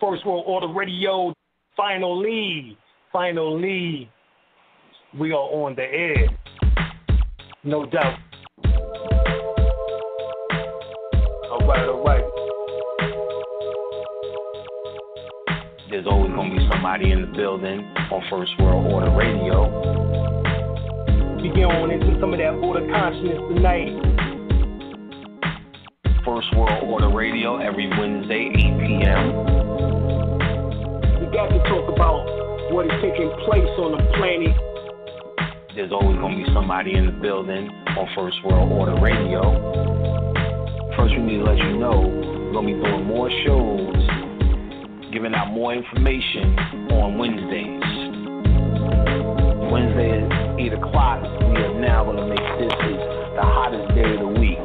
First World Order Radio. Finally, finally, we are on the air. No doubt. All right, all right. There's always going to be somebody in the building on First World Order Radio. We get on into some of that order consciousness tonight. First World Order Radio every Wednesday, 8 p.m. We got to talk about what is taking place on the planet. There's always going to be somebody in the building on First World Order Radio. First, we need to let you know we're going to be doing more shows giving out more information on Wednesdays. Wednesday at 8 o'clock, we are now going to make this is the hottest day of the week.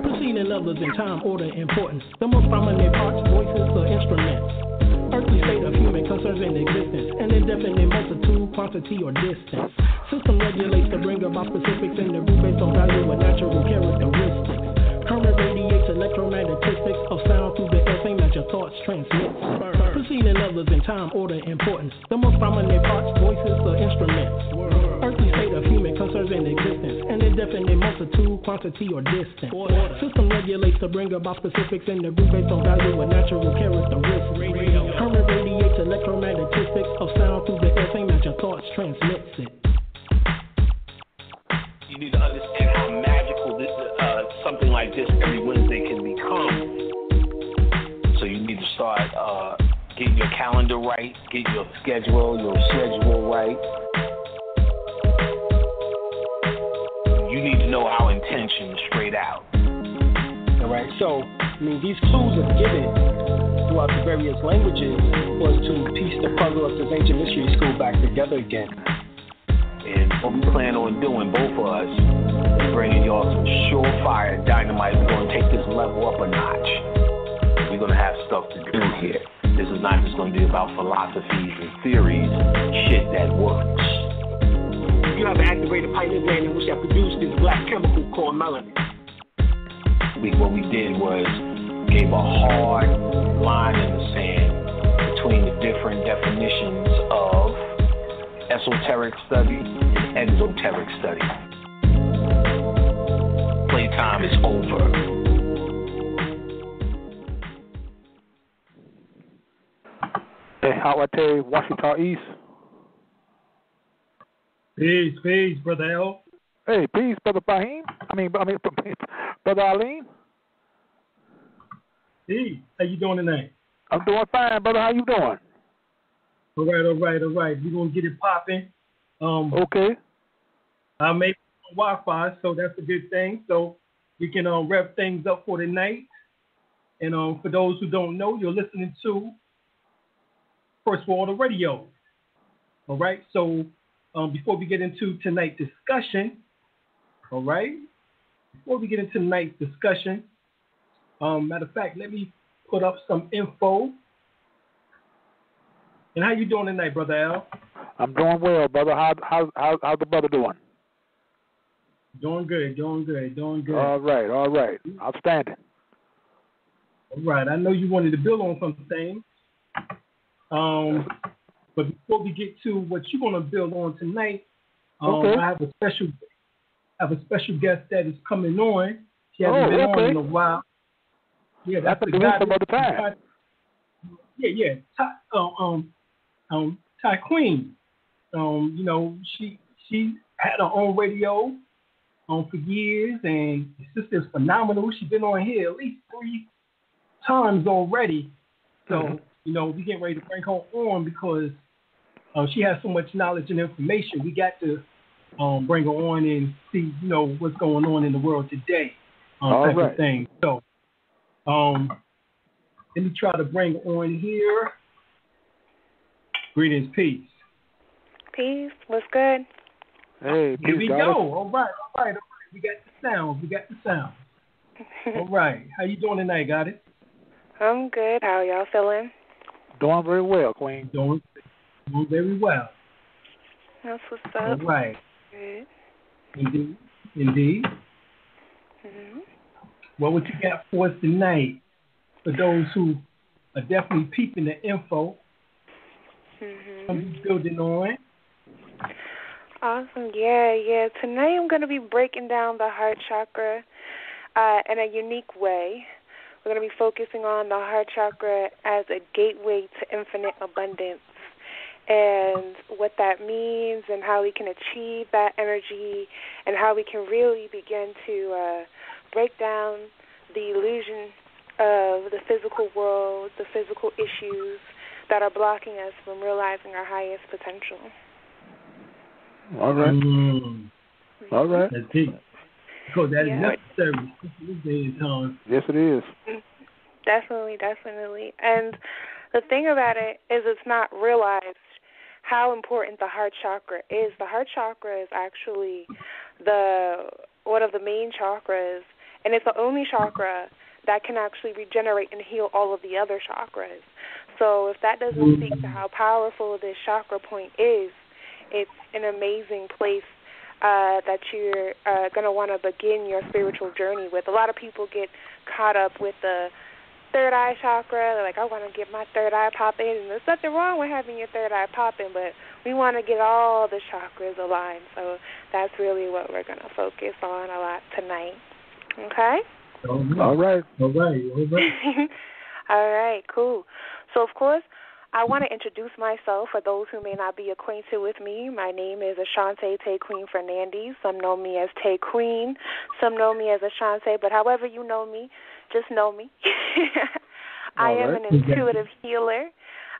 Preceding others in time, order, importance. The most prominent parts, voices, or instruments. Earthly state of human concerns in existence. An indefinite multitude, quantity, or distance. System regulates to bring about specifics in the group based on value and natural characteristics. Current radiates electromagnetistics of sound through the air, as your thoughts transmit. Preceding others in time, order, importance. The most prominent parts, voices, or instruments. Earthly state of human concerns in existence. An indefinite multitude, quantity, or distance. System regulates to bring about specifics in the group based on value and natural characteristics. Current radiates electromagnetistics of sound through the air, as your thoughts transmits it. Getting your calendar right, get your schedule, your schedule right. You need to know our intention straight out. All right. So, I mean, these clues are given throughout the various languages was to piece the puzzle of this ancient mystery school back together again. And what we plan on doing, both of us, is bringing y'all some surefire dynamite. We're going to take this level up a notch. We're going to have stuff to do here. This is not just going to be about philosophies and theories, shit that works. You have an activated pineal gland in which that produces this black chemical called melanin. We, what we did was gave a hard line in the sand between the different definitions of esoteric study and exoteric study. Playtime is over. How Washington East. Peace, peace, brother L. Hey, peace, brother Fahim. I mean, I mean, brother Alim. Hey, how you doing tonight? I'm doing fine, brother. How you doing? All right, all right, all right. We're gonna get it popping. Um, Okay. I made Wi-Fi, so that's a good thing. So we can um, wrap things up for tonight. And um, for those who don't know, you're listening to First World Radio. All right. So um, before we get into tonight's discussion, all right. Before we get into tonight's discussion, um, matter of fact, let me put up some info. And how you doing tonight, brother Al? I'm doing well, brother. How how how how's the brother doing? Doing good, doing good, doing good. All right, all right. Outstanding. All right, I know you wanted to build on some things. Um, but before we get to what you're going to build on tonight, um, Okay. I have a special have a special guest that is coming on. She hasn't Oh, been on in a while. Yeah, that's can the guy. some other time. Yeah, yeah. Ty, uh, um, um, Ty Queen. Um, you know, she she had her own radio um for years, and the sister's phenomenal. She's been on here at least three times already. So Mhm. You know, we getting ready to bring her on because uh, she has so much knowledge and information. We got to um, bring her on and see, you know, what's going on in the world today, um, All type right. of thing. So, um, let me try to bring her on here. Greetings, peace. Peace. What's good? Hey, Here we daughter. go. All right, all right, all right. We got the sound. We got the sound. All right. How you doing tonight, got it? I'm good. How y'all feeling? Doing very well, Queen. Doing, doing very well. That's what's up. right. Good. Indeed. Indeed. hmm Well, what you got for us tonight? For those who are definitely peeping the info. Mm-hmm. I'm building on. Awesome. Yeah, yeah. Tonight I'm going to be breaking down the heart chakra uh, in a unique way. We're going to be focusing on the heart chakra as a gateway to infinite abundance and what that means and how we can achieve that energy and how we can really begin to uh, break down the illusion of the physical world, the physical issues that are blocking us from realizing our highest potential. All right. Mm, All right. that's deep. Because that is Yeah. necessary this day and time. Yes, it is. Definitely, definitely. And the thing about it is it's not realized how important the heart chakra is. The heart chakra is actually the one of the main chakras and it's the only chakra that can actually regenerate and heal all of the other chakras. So if that doesn't speak to how powerful this chakra point is, it's an amazing place uh, that you're uh, going to want to begin your spiritual journey with. A lot of people get caught up with the third eye chakra. They're like, I want to get my third eye popping, and there's nothing wrong with having your third eye popping, but we want to get all the chakras aligned. So that's really what we're going to focus on a lot tonight. Okay? All right. All right. All right. All right, cool. So, of course, I want to introduce myself for those who may not be acquainted with me. My name is Ashante Tae Queen Fernandez. Some know me as Tae Queen. Some know me as Ashante, but however you know me, just know me. I am an intuitive healer.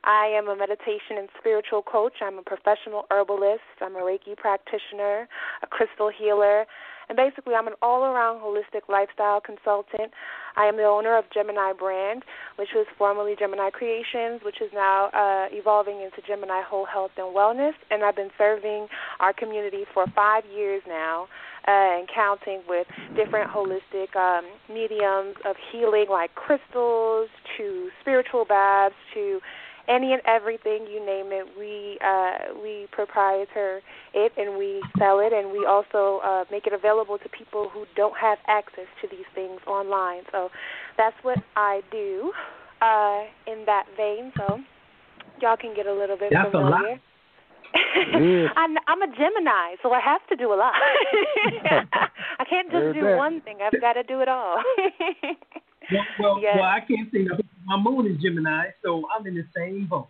I am a meditation and spiritual coach. I'm a professional herbalist. I'm a Reiki practitioner, a crystal healer, and basically, I'm an all around holistic lifestyle consultant. I am the owner of Gemini Brand, which was formerly Gemini Creations, which is now uh, evolving into Gemini Whole Health and Wellness. And I've been serving our community for five years now. Uh, and counting with different holistic um, mediums of healing, like crystals, to spiritual baths, to any and everything you name it we uh we proprietor it and we sell it and we also uh make it available to people who don't have access to these things online so that's what i do uh in that vein so y'all can get a little bit That's a lot. familiar. I'm, I'm a Gemini, so I have to do a lot. I can't just do that. one thing. I've got to do it all. Well, well, Yes. well, I can't say that my moon is Gemini, so I'm in the same boat.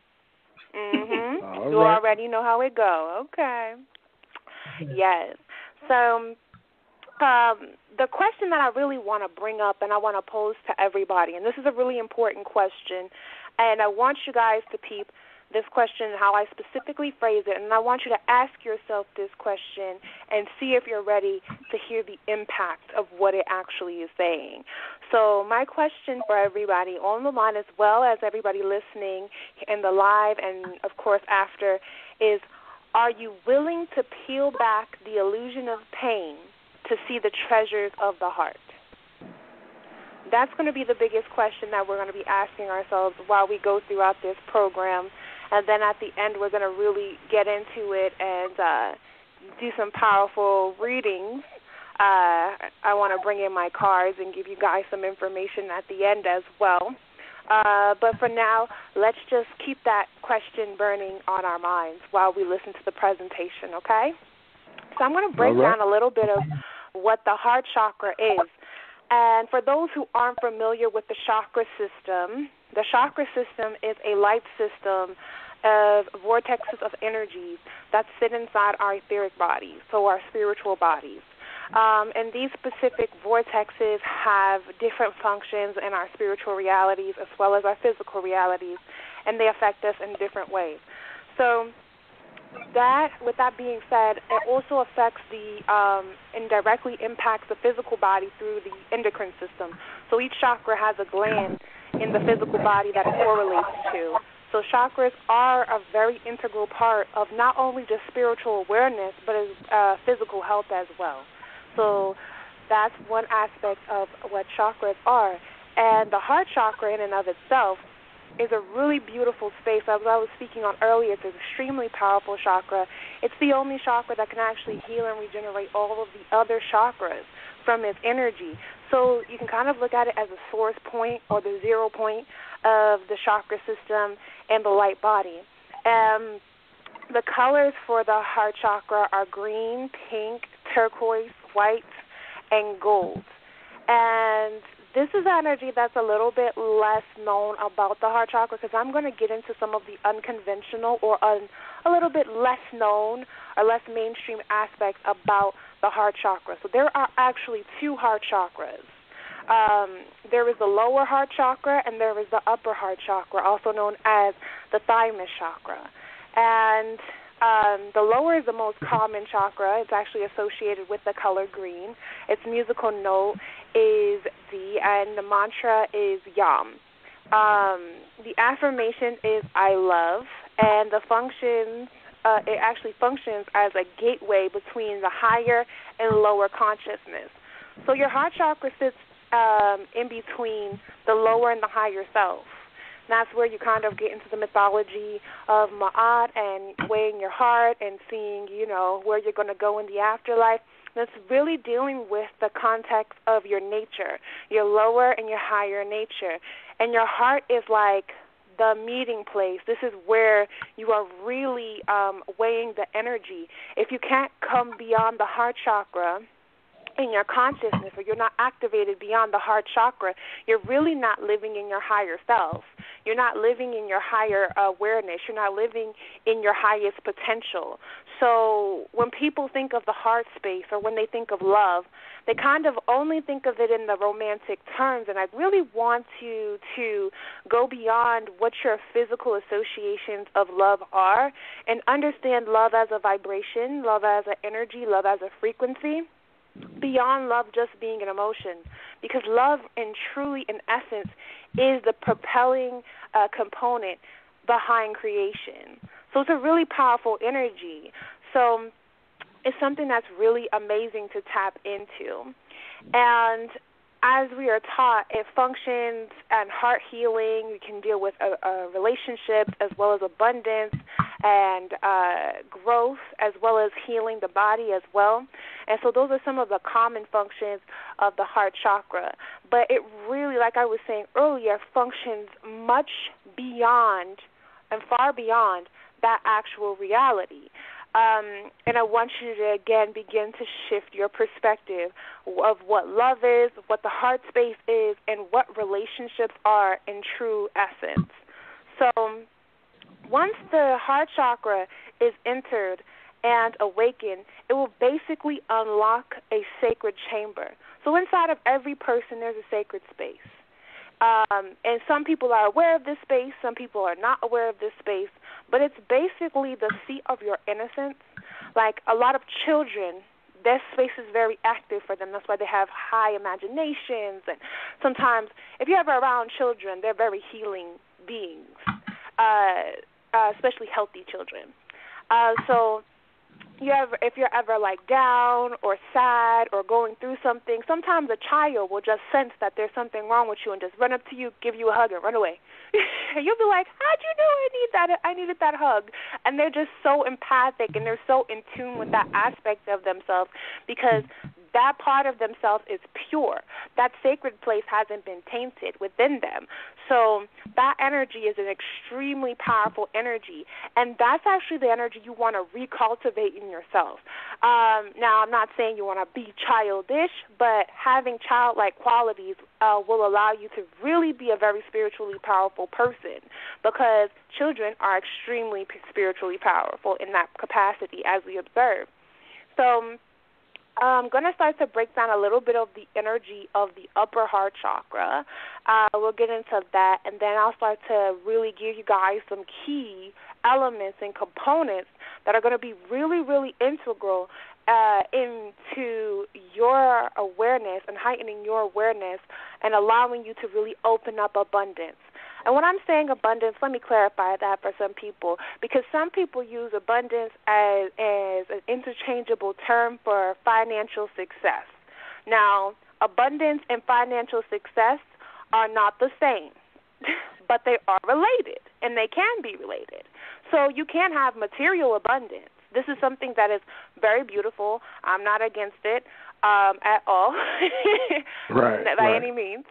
Mhm. All you right. already know how it go. Okay. Yes. So um, the question that I really want to bring up and I want to pose to everybody, and this is a really important question, and I want you guys to peep this question, how I specifically phrase it, and I want you to ask yourself this question and see if you're ready to hear the impact of what it actually is saying. So, my question for everybody on the line, as well as everybody listening in the live and, of course, after, is Are you willing to peel back the illusion of pain to see the treasures of the heart? That's going to be the biggest question that we're going to be asking ourselves while we go throughout this program. And then at the end, we're going to really get into it and uh, do some powerful readings. Uh, I want to bring in my cards and give you guys some information at the end as well. Uh, but for now, let's just keep that question burning on our minds while we listen to the presentation, okay? So I'm going to break right. down a little bit of what the heart chakra is. And for those who aren't familiar with the chakra system, the chakra system is a light system of vortexes of energies that sit inside our etheric bodies, so our spiritual bodies. Um, and these specific vortexes have different functions in our spiritual realities as well as our physical realities, and they affect us in different ways. So, that, with that being said, it also affects the um, and directly impacts the physical body through the endocrine system. So each chakra has a gland in the physical body that it correlates to. So chakras are a very integral part of not only just spiritual awareness, but uh, physical health as well. So that's one aspect of what chakras are. And the heart chakra in and of itself is a really beautiful space. As I was speaking on earlier, it's an extremely powerful chakra. It's the only chakra that can actually heal and regenerate all of the other chakras. from its energy. So you can kind of look at it as a source point or the zero point of the chakra system and the light body. Um, the colors for the heart chakra are green, pink, turquoise, white, and gold. And this is energy that's a little bit less known about the heart chakra because I'm going to get into some of the unconventional or un, a little bit less known or less mainstream aspects about the heart chakra. So there are actually two heart chakras. Um, there is the lower heart chakra and there is the upper heart chakra, also known as the thymus chakra. And um, the lower is the most common chakra. It's actually associated with the color green. Its musical note is D, and the mantra is Yam. Um, the affirmation is I love, and the functions uh, it actually functions as a gateway between the higher and lower consciousness. So your heart chakra sits um, in between the lower and the higher self. And That's where you kind of get into the mythology of Ma'at and weighing your heart and seeing, you know, where you're going to go in the afterlife. That's really dealing with the context of your nature, your lower and your higher nature. And your heart is like the meeting place. This is where you are really um, weighing the energy. If you can't come beyond the heart chakra, in your consciousness or you're not activated beyond the heart chakra, you're really not living in your higher self. You're not living in your higher awareness. You're not living in your highest potential. So when people think of the heart space or when they think of love, they kind of only think of it in the romantic terms and I really want you to go beyond what your physical associations of love are and understand love as a vibration, love as an energy, love as a frequency beyond love just being an emotion. Because love and truly in essence is the propelling uh, component behind creation. So it's a really powerful energy. So it's something that's really amazing to tap into. And as we are taught, it functions and heart healing. We can deal with a, a as well as abundance and uh, growth, as well as healing the body as well. And so those are some of the common functions of the heart chakra. But it really, like I was saying earlier, functions much beyond and far beyond that actual reality. Um, and I want you to again begin to shift your perspective of what love is, what the heart space is, and what relationships are in true essence. So, once the heart chakra is entered and awakened, it will basically unlock a sacred chamber. So, inside of every person, there's a sacred space. Um, and some people are aware of this space, some people are not aware of this space, but it's basically the seat of your innocence. Like a lot of children, their space is very active for them. That's why they have high imaginations. And sometimes, if you're ever around children, they're very healing beings, uh, uh, especially healthy children. Uh, so you ever if you're ever like down or sad or going through something, sometimes a child will just sense that there's something wrong with you and just run up to you, give you a hug, and run away. you'll be like, "How'd you know I need that? I needed that hug." And they're just so empathic and they're so in tune with that aspect of themselves because that part of themselves is pure. That sacred place hasn't been tainted within them. So that energy is an extremely powerful energy, and that's actually the energy you want to recultivate in yourself. Um, now, I'm not saying you want to be childish, but having childlike qualities uh, will allow you to really be a very spiritually powerful person because children are extremely spiritually powerful in that capacity, as we observe. So I'm going to start to break down a little bit of the energy of the upper heart chakra. Uh, we'll get into that, and then I'll start to really give you guys some key elements and components that are going to be really, really integral uh, into your awareness and heightening your awareness and allowing you to really open up abundance. And when I'm saying abundance, let me clarify that for some people because some people use abundance as, as an interchangeable term for financial success. Now, abundance and financial success are not the same, but they are related and they can be related. So you can have material abundance. This is something that is very beautiful. I'm not against it. um, at all, right, by right. any means.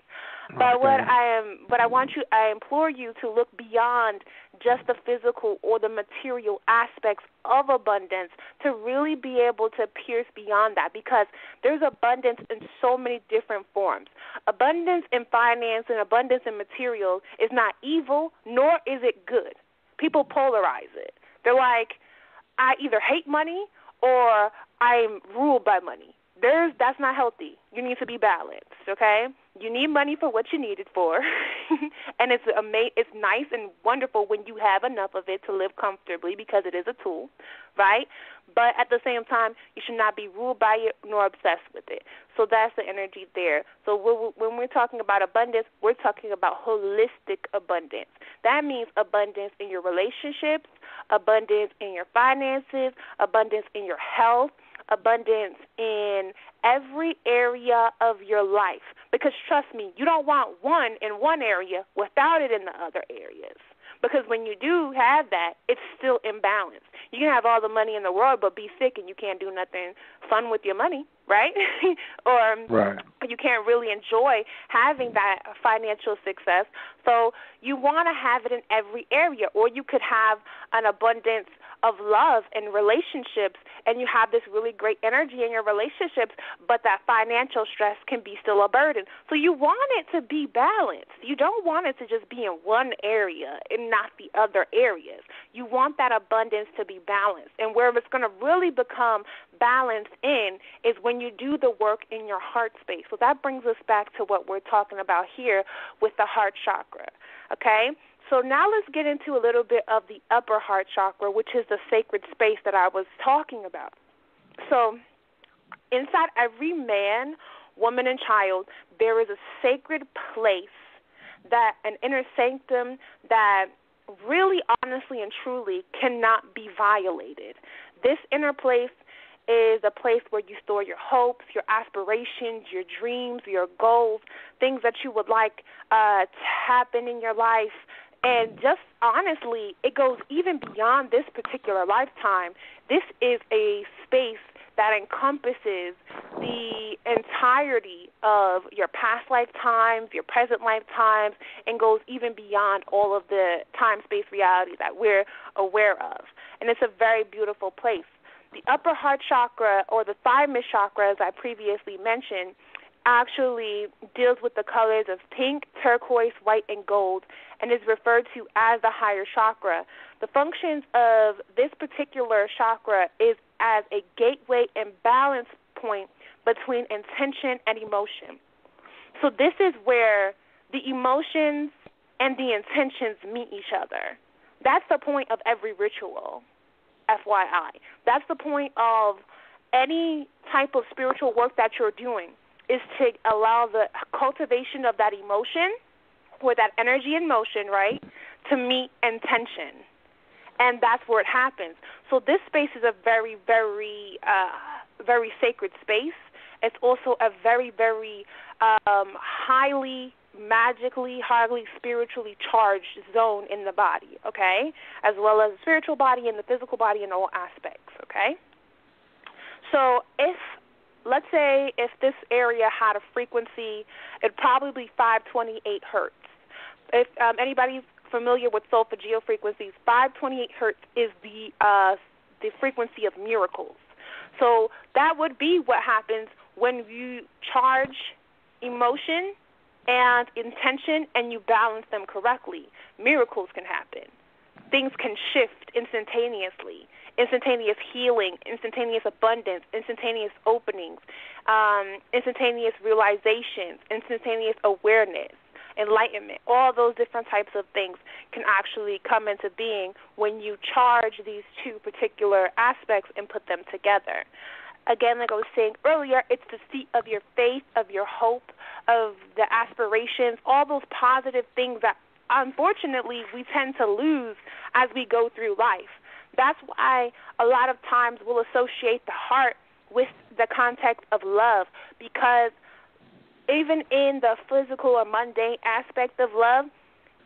But what I am, but I want you, I implore you to look beyond just the physical or the material aspects of abundance to really be able to pierce beyond that because there's abundance in so many different forms. Abundance in finance and abundance in material is not evil, nor is it good. People polarize it. They're like, I either hate money or I'm ruled by money. There's that's not healthy. You need to be balanced, okay? You need money for what you need it for, and it's ama- it's nice and wonderful when you have enough of it to live comfortably because it is a tool, right? But at the same time, you should not be ruled by it nor obsessed with it. So that's the energy there. So when we're talking about abundance, we're talking about holistic abundance. That means abundance in your relationships, abundance in your finances, abundance in your health abundance in every area of your life. Because trust me, you don't want one in one area without it in the other areas. Because when you do have that, it's still imbalanced. You can have all the money in the world, but be sick and you can't do nothing fun with your money, right? or right. you can't really enjoy having that financial success. So you want to have it in every area, or you could have an abundance of love and relationships and you have this really great energy in your relationships, but that financial stress can be still a burden. So you want it to be balanced. You don't want it to just be in one area and not the other areas. You want that abundance to be balanced. And where it's going to really become balanced in is when you do the work in your heart space. So that brings us back to what we're talking about here with the heart chakra. Okay? So now let's get into a little bit of the upper heart chakra, which is the sacred space that I was talking about. So inside every man, woman, and child, there is a sacred place that an inner sanctum that really honestly and truly cannot be violated. This inner place is a place where you store your hopes, your aspirations, your dreams, your goals, things that you would like uh, to happen in your life, and just honestly, it goes even beyond this particular lifetime. This is a space that encompasses the entirety of your past lifetimes, your present lifetimes, and goes even beyond all of the time space reality that we're aware of. And it's a very beautiful place. The upper heart chakra, or the thymus chakra, as I previously mentioned, actually deals with the colors of pink, turquoise, white, and gold, and is referred to as the higher chakra. The functions of this particular chakra is as a gateway and balance point between intention and emotion. So this is where the emotions and the intentions meet each other. That's the point of every ritual, FYI. That's the point of any type of spiritual work that you're doing is to allow the cultivation of that emotion or that energy in motion, right, to meet intention. And that's where it happens. So this space is a very, very, uh, very sacred space. It's also a very, very um, highly magically, highly spiritually charged zone in the body, okay? As well as the spiritual body and the physical body in all aspects, okay? So if let's say if this area had a frequency, it'd probably be 528 hertz. If um, anybody's familiar with solfeggio frequencies, 528 hertz is the uh, the frequency of miracles. So that would be what happens when you charge emotion and intention and you balance them correctly. Miracles can happen. Things can shift instantaneously instantaneous healing, instantaneous abundance, instantaneous openings, um, instantaneous realizations, instantaneous awareness, enlightenment. All those different types of things can actually come into being when you charge these two particular aspects and put them together. Again, like I was saying earlier, it's the seat of your faith, of your hope, of the aspirations, all those positive things that unfortunately we tend to lose as we go through life. That's why a lot of times we'll associate the heart with the context of love because even in the physical or mundane aspect of love,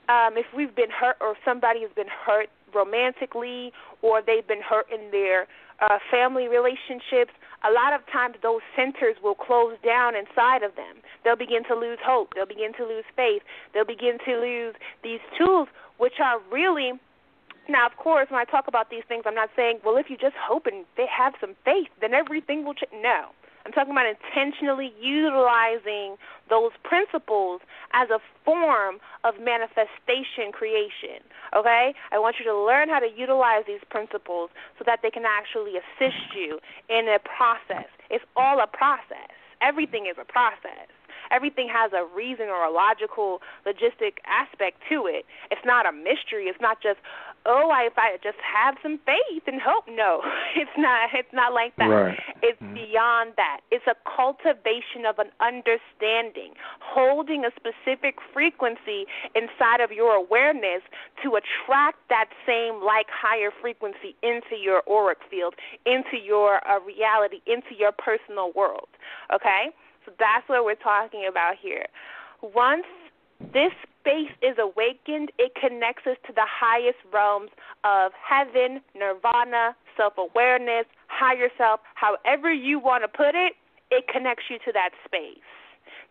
um, if we've been hurt or somebody has been hurt romantically or they've been hurt in their uh, family relationships, a lot of times those centers will close down inside of them. They'll begin to lose hope. They'll begin to lose faith. They'll begin to lose these tools, which are really now, of course, when I talk about these things, I'm not saying, well, if you just hope and they have some faith, then everything will change. No. I'm talking about intentionally utilizing those principles as a form of manifestation creation. Okay? I want you to learn how to utilize these principles so that they can actually assist you in a process. It's all a process. Everything is a process everything has a reason or a logical logistic aspect to it. It's not a mystery. It's not just oh, I, if I just have some faith and hope. No, it's not. It's not like that. Right. It's mm-hmm. beyond that. It's a cultivation of an understanding, holding a specific frequency inside of your awareness to attract that same like higher frequency into your auric field, into your uh, reality, into your personal world. Okay. So that's what we're talking about here. Once this space is awakened, it connects us to the highest realms of heaven, nirvana, self awareness, higher self, however you want to put it, it connects you to that space.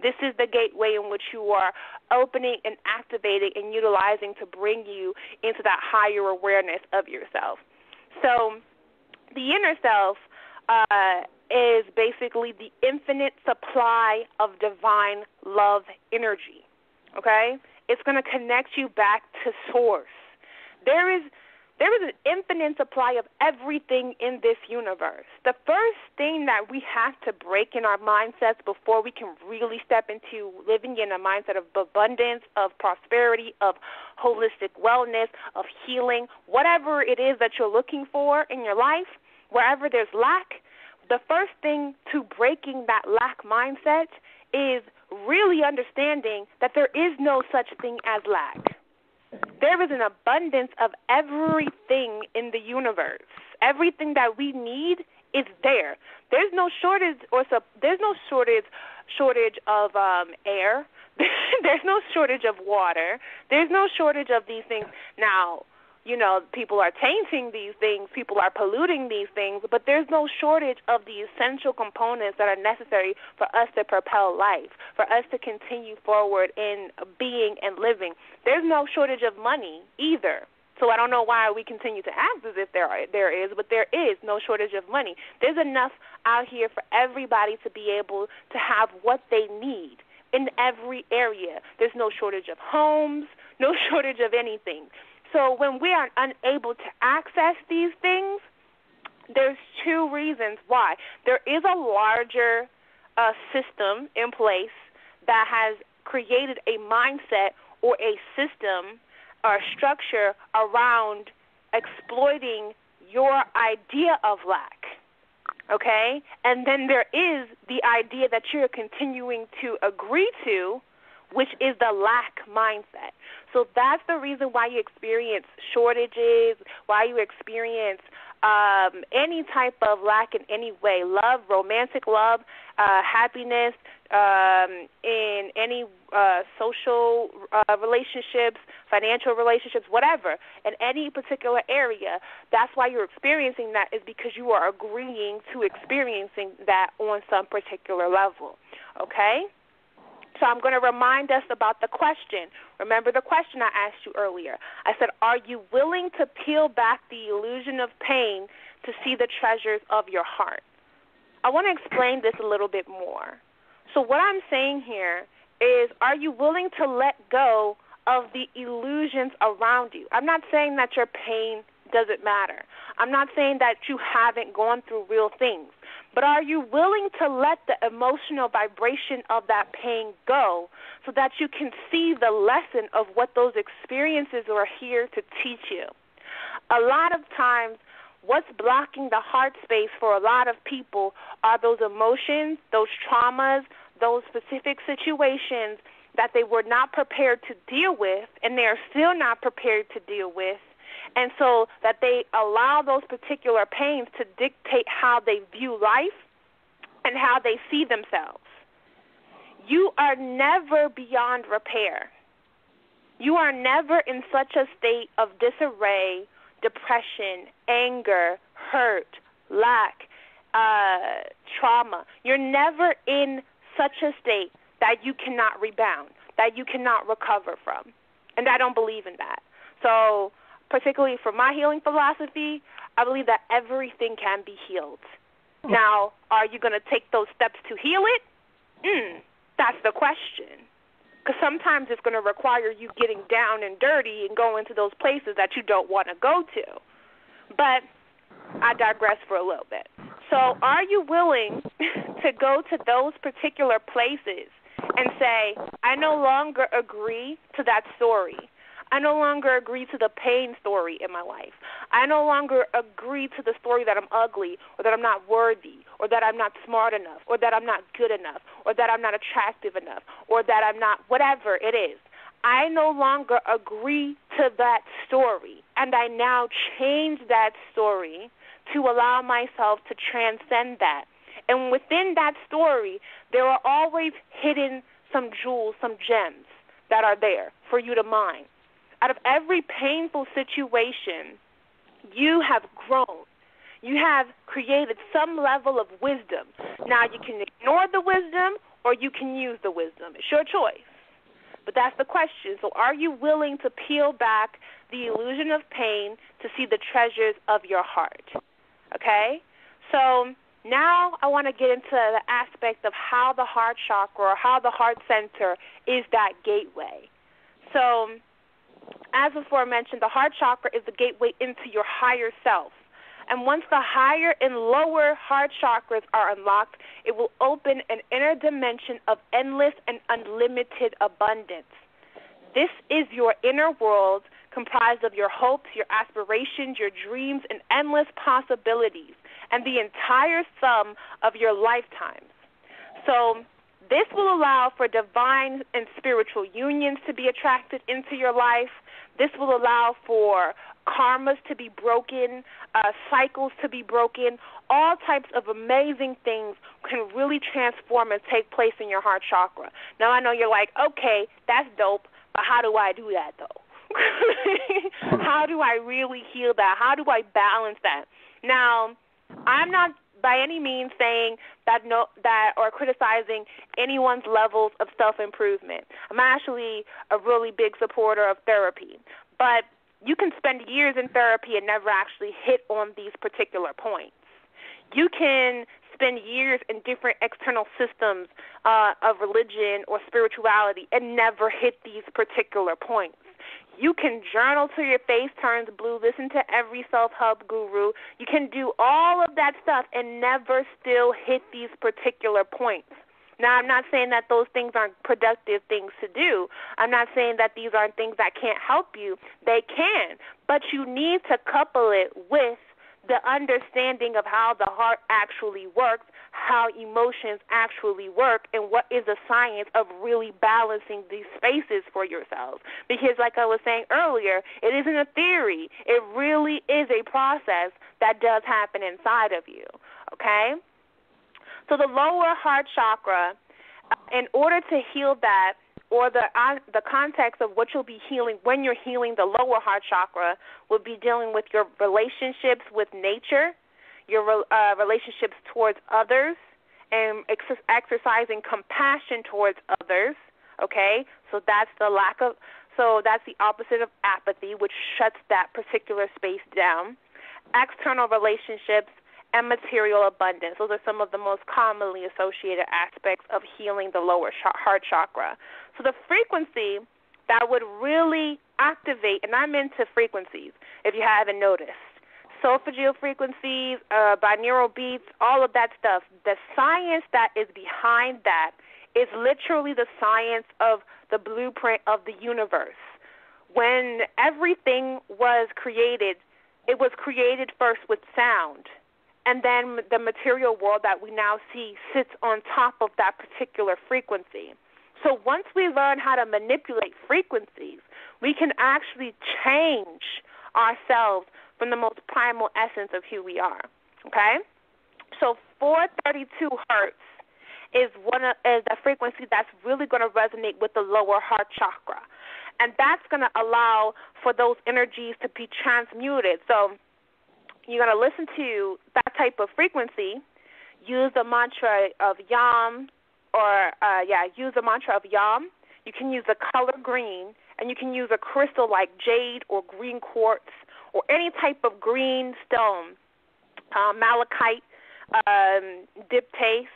This is the gateway in which you are opening and activating and utilizing to bring you into that higher awareness of yourself. So, the inner self uh, is basically the infinite supply of divine love energy. Okay? It's going to connect you back to source. There is there is an infinite supply of everything in this universe. The first thing that we have to break in our mindsets before we can really step into living in a mindset of abundance, of prosperity, of holistic wellness, of healing, whatever it is that you're looking for in your life, wherever there's lack, the first thing to breaking that lack mindset is really understanding that there is no such thing as lack. There is an abundance of everything in the universe. Everything that we need is there. There's no shortage or so, there's no shortage shortage of um air. there's no shortage of water. There's no shortage of these things. Now, you know, people are tainting these things, people are polluting these things, but there's no shortage of the essential components that are necessary for us to propel life, for us to continue forward in being and living. There's no shortage of money either. So I don't know why we continue to act as if there are, there is, but there is no shortage of money. There's enough out here for everybody to be able to have what they need in every area. There's no shortage of homes, no shortage of anything. So when we are unable to access these things, there's two reasons why. There is a larger uh, system in place that has created a mindset or a system or structure around exploiting your idea of lack. Okay? And then there is the idea that you're continuing to agree to, which is the lack mindset. So that's the reason why you experience shortages, why you experience um, any type of lack in any way love, romantic love, uh, happiness, um, in any uh, social uh, relationships, financial relationships, whatever, in any particular area. That's why you're experiencing that, is because you are agreeing to experiencing that on some particular level. Okay? So I'm going to remind us about the question. Remember the question I asked you earlier. I said, Are you willing to peel back the illusion of pain to see the treasures of your heart? I want to explain this a little bit more. So, what I'm saying here is, Are you willing to let go of the illusions around you? I'm not saying that your pain doesn't matter. I'm not saying that you haven't gone through real things. But are you willing to let the emotional vibration of that pain go so that you can see the lesson of what those experiences are here to teach you? A lot of times, what's blocking the heart space for a lot of people are those emotions, those traumas, those specific situations that they were not prepared to deal with and they are still not prepared to deal with and so that they allow those particular pains to dictate how they view life and how they see themselves. You are never beyond repair. You are never in such a state of disarray depression, anger, hurt, lack, uh, trauma. You're never in such a state that you cannot rebound, that you cannot recover from. And I don't believe in that. So, particularly for my healing philosophy, I believe that everything can be healed. Now, are you going to take those steps to heal it? Mm, that's the question. Because sometimes it's going to require you getting down and dirty and going to those places that you don't want to go to. But I digress for a little bit. So, are you willing to go to those particular places and say, I no longer agree to that story? I no longer agree to the pain story in my life. I no longer agree to the story that I'm ugly or that I'm not worthy or that I'm not smart enough or that I'm not good enough or that I'm not attractive enough or that I'm not whatever it is. I no longer agree to that story and I now change that story to allow myself to transcend that. And within that story, there are always hidden some jewels, some gems that are there for you to mine out of every painful situation, you have grown. You have created some level of wisdom. Now, you can ignore the wisdom or you can use the wisdom. It's your choice. But that's the question. So, are you willing to peel back the illusion of pain to see the treasures of your heart? Okay? So, now I want to get into the aspect of how the heart chakra or how the heart center is that gateway. So, as before mentioned, the heart chakra is the gateway into your higher self. And once the higher and lower heart chakras are unlocked, it will open an inner dimension of endless and unlimited abundance. This is your inner world comprised of your hopes, your aspirations, your dreams, and endless possibilities, and the entire sum of your lifetimes. So, this will allow for divine and spiritual unions to be attracted into your life. This will allow for karmas to be broken, uh, cycles to be broken. All types of amazing things can really transform and take place in your heart chakra. Now, I know you're like, okay, that's dope, but how do I do that though? how do I really heal that? How do I balance that? Now, I'm not by any means saying that no that or criticizing anyone's levels of self improvement. I'm actually a really big supporter of therapy, but you can spend years in therapy and never actually hit on these particular points. You can spend years in different external systems uh, of religion or spirituality and never hit these particular points. You can journal till your face turns blue, listen to every self help guru. You can do all of that stuff and never still hit these particular points. Now, I'm not saying that those things aren't productive things to do. I'm not saying that these aren't things that can't help you. They can. But you need to couple it with the understanding of how the heart actually works, how emotions actually work, and what is the science of really balancing these spaces for yourselves. Because, like I was saying earlier, it isn't a theory, it really is a process that does happen inside of you. Okay? So, the lower heart chakra, uh, in order to heal that, or the the context of what you'll be healing when you're healing the lower heart chakra will be dealing with your relationships with nature, your uh, relationships towards others, and ex- exercising compassion towards others. Okay, so that's the lack of. So that's the opposite of apathy, which shuts that particular space down. External relationships and material abundance. Those are some of the most commonly associated aspects of healing the lower heart chakra. So the frequency that would really activate, and I'm into frequencies if you haven't noticed. Solfeggio frequencies, uh, binaural beats, all of that stuff. The science that is behind that is literally the science of the blueprint of the universe. When everything was created, it was created first with sound and then the material world that we now see sits on top of that particular frequency. So once we learn how to manipulate frequencies, we can actually change ourselves from the most primal essence of who we are. Okay? So 432 hertz is one of, is a frequency that's really going to resonate with the lower heart chakra. and that's going to allow for those energies to be transmuted. So you're going to listen to that type of frequency, use the mantra of Yam, or uh, yeah, use the mantra of Yam. You can use the color green, and you can use a crystal like jade or green quartz or any type of green stone, uh, malachite, um, dioptase.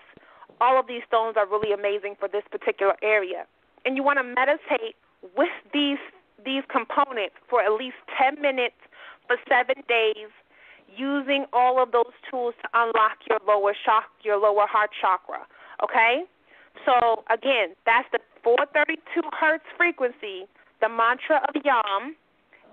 All of these stones are really amazing for this particular area. And you want to meditate with these these components for at least 10 minutes for 7 days using all of those tools to unlock your lower shock, your lower heart chakra. Okay? So again, that's the 432 hertz frequency, the mantra of Yam,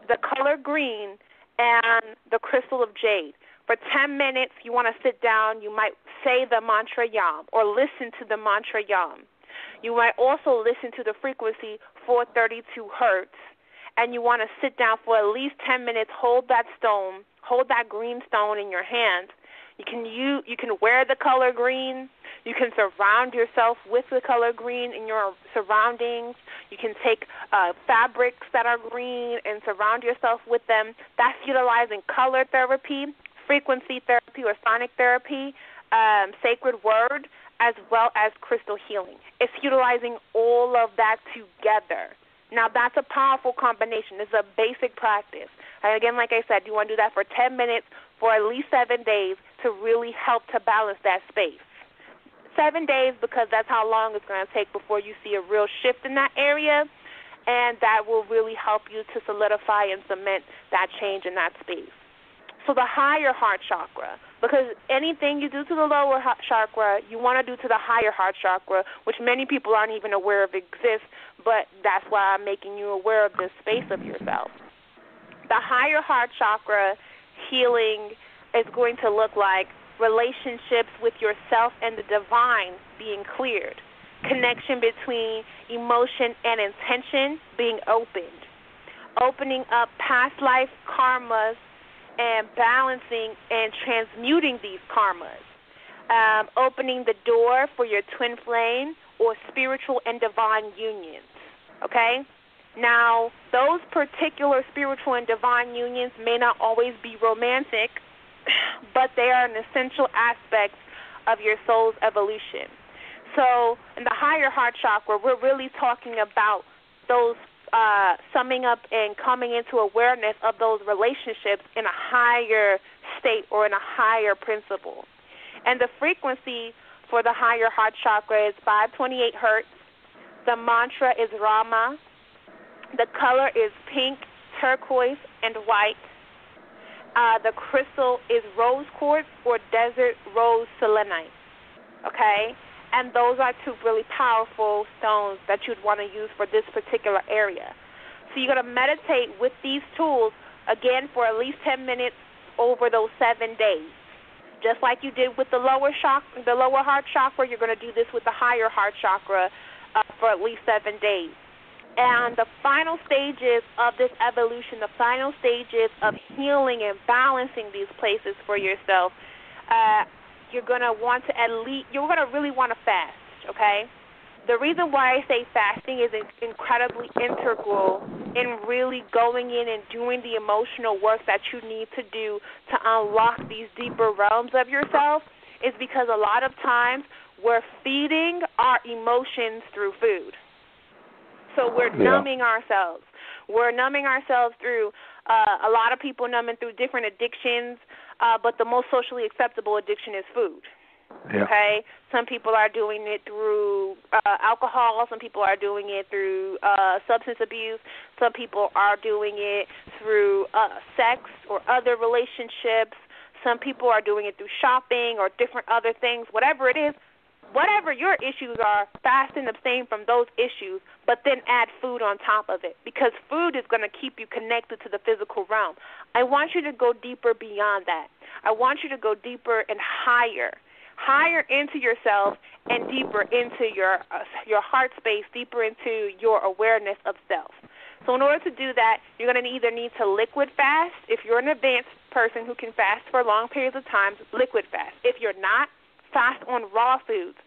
the color green, and the crystal of jade. For 10 minutes, you want to sit down. You might say the mantra Yam or listen to the mantra Yam. You might also listen to the frequency 432 hertz, and you want to sit down for at least 10 minutes. Hold that stone, hold that green stone in your hand. You can you you can wear the color green. You can surround yourself with the color green in your surroundings. You can take uh, fabrics that are green and surround yourself with them. That's utilizing color therapy, frequency therapy, or sonic therapy, um, sacred word, as well as crystal healing. It's utilizing all of that together. Now, that's a powerful combination. It's a basic practice. And again, like I said, you want to do that for 10 minutes for at least seven days to really help to balance that space seven days because that's how long it's going to take before you see a real shift in that area, and that will really help you to solidify and cement that change in that space. So the higher heart chakra, because anything you do to the lower heart chakra, you want to do to the higher heart chakra, which many people aren't even aware of exists, but that's why I'm making you aware of this space of yourself. The higher heart chakra healing is going to look like relationships with yourself and the divine being cleared, connection between emotion and intention being opened, opening up past life karmas and balancing and transmuting these karmas, um, opening the door for your twin flame or spiritual and divine unions. Okay? Now, those particular spiritual and divine unions may not always be romantic but they are an essential aspect of your soul's evolution. So, in the higher heart chakra, we're really talking about those uh, summing up and coming into awareness of those relationships in a higher state or in a higher principle. And the frequency for the higher heart chakra is 528 hertz. The mantra is Rama. The color is pink, turquoise, and white. Uh, the crystal is rose quartz or desert rose selenite. Okay? And those are two really powerful stones that you'd want to use for this particular area. So you're going to meditate with these tools again for at least 10 minutes over those seven days. Just like you did with the lower chakra, the lower heart chakra, you're going to do this with the higher heart chakra uh, for at least seven days. And the final stages of this evolution, the final stages of healing and balancing these places for yourself, uh, you're going to want to at least, you're going to really want to fast, okay? The reason why I say fasting is incredibly integral in really going in and doing the emotional work that you need to do to unlock these deeper realms of yourself is because a lot of times we're feeding our emotions through food. So we're yeah. numbing ourselves. We're numbing ourselves through uh, a lot of people numbing through different addictions, uh, but the most socially acceptable addiction is food. Yeah. Okay, some people are doing it through uh, alcohol. Some people are doing it through uh, substance abuse. Some people are doing it through uh, sex or other relationships. Some people are doing it through shopping or different other things. Whatever it is, whatever your issues are, fast and abstain from those issues, but then add food on top of it because food is going to keep you connected to the physical realm. I want you to go deeper beyond that. I want you to go deeper and higher, higher into yourself and deeper into your uh, your heart space, deeper into your awareness of self. So in order to do that, you're going to either need to liquid fast. If you're an advanced person who can fast for long periods of time, liquid fast. If you're not, fast on raw foods.